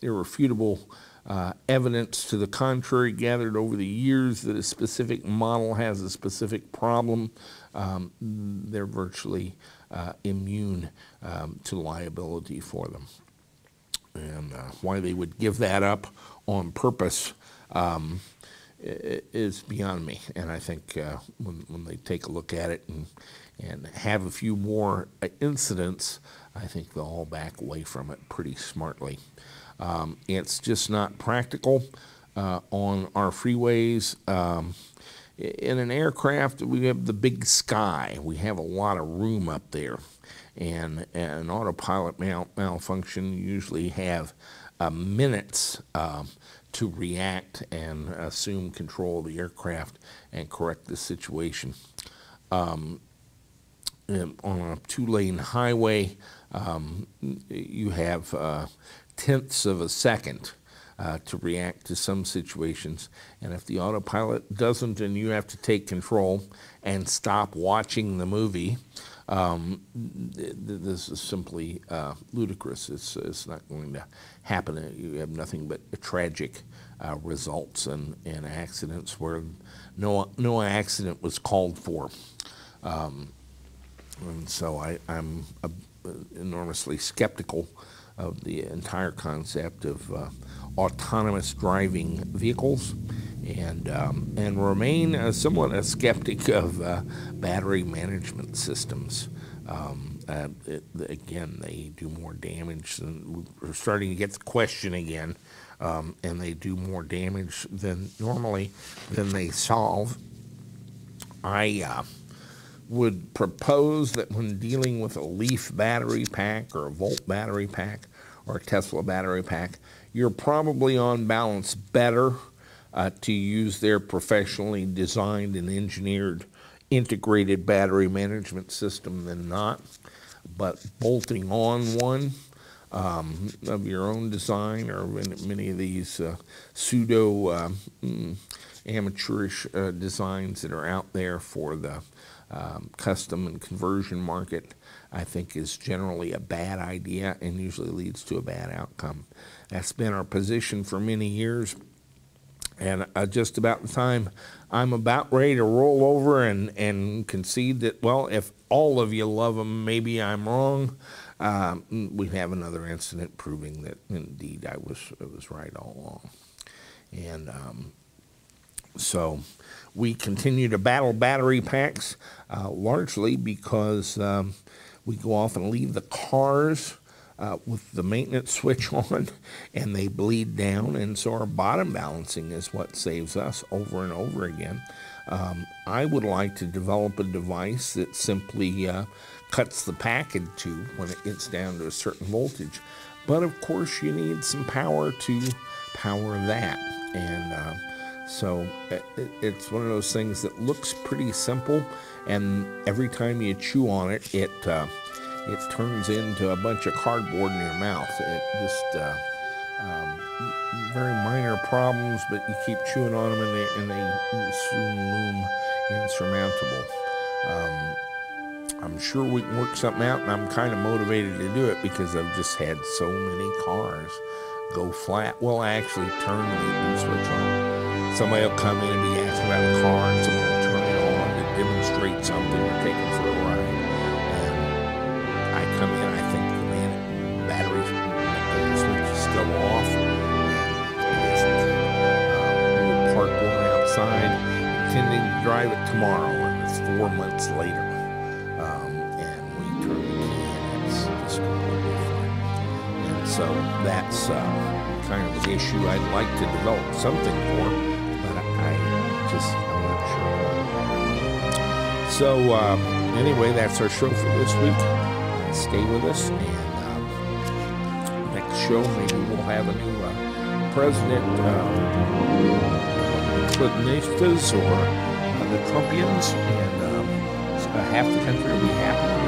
irrefutable uh, evidence to the contrary gathered over the years that a specific model has a specific problem, um, they're virtually uh, immune um, to liability for them. And uh, why they would give that up on purpose um, is beyond me. And I think uh, when, when they take a look at it and, and have a few more uh, incidents, I think they'll all back away from it pretty smartly. Um, it's just not practical uh, on our freeways. Um, in an aircraft, we have the big sky. We have a lot of room up there. And an autopilot mal- malfunction usually have uh, minutes um, to react and assume control of the aircraft and correct the situation. Um, um, on a two-lane highway, um, you have uh, tenths of a second uh, to react to some situations. And if the autopilot doesn't, and you have to take control and stop watching the movie, um, th- this is simply uh, ludicrous. It's, it's not going to happen. Uh, You have nothing but tragic uh, results and, and accidents where no, no accident was called for. Um, and so I, I'm uh, enormously skeptical of the entire concept of uh, autonomous driving vehicles and, um, and remain uh, somewhat a skeptic of uh, battery management systems. Um, uh, it, again, they do more damage than we're starting to get the question again, um, and they do more damage than normally than they solve. I uh, would propose that when dealing with a Leaf battery pack or a Volt battery pack or a Tesla battery pack, you're probably on balance better uh, to use their professionally designed and engineered integrated battery management system than not. But bolting on one um, of your own design or many of these uh, pseudo uh, amateurish uh, designs that are out there for the um, custom and conversion market, I think is generally a bad idea and usually leads to a bad outcome. That's been our position for many years. And uh, just about the time I'm about ready to roll over and, and concede that, well, if all of you love them, maybe I'm wrong. Um, we have another incident proving that indeed I was I was right all along. And um, so we continue to battle battery packs uh, largely because um, we go off and leave the cars uh, with the maintenance switch on and they bleed down. And so our bottom balancing is what saves us over and over again. Um, I would like to develop a device that simply uh, cuts the pack in two when it gets down to a certain voltage. But of course, you need some power to power that. And uh, so it, it's one of those things that looks pretty simple, and every time you chew on it, it uh, it turns into a bunch of cardboard in your mouth. It just uh, um, very minor problems, but you keep chewing on them, and they and they soon loom insurmountable. Um, I'm sure we can work something out, and I'm kind of motivated to do it because I've just had so many cars go flat. Well, I actually turn the switch on. Somebody will come in and be asking about the car, and someone will turn it on to demonstrate something or take it tomorrow, and it's four months later. Um, and we it's just completely. And so that's uh, kind of the issue I'd like to develop something for, but I just, I'm not sure. So, um, anyway, that's our show for this week. Stay with us, and um, next show, maybe we'll have a new uh, president, uh, Clintonistas or the Trumpians, and um, uh, half the country will be happy.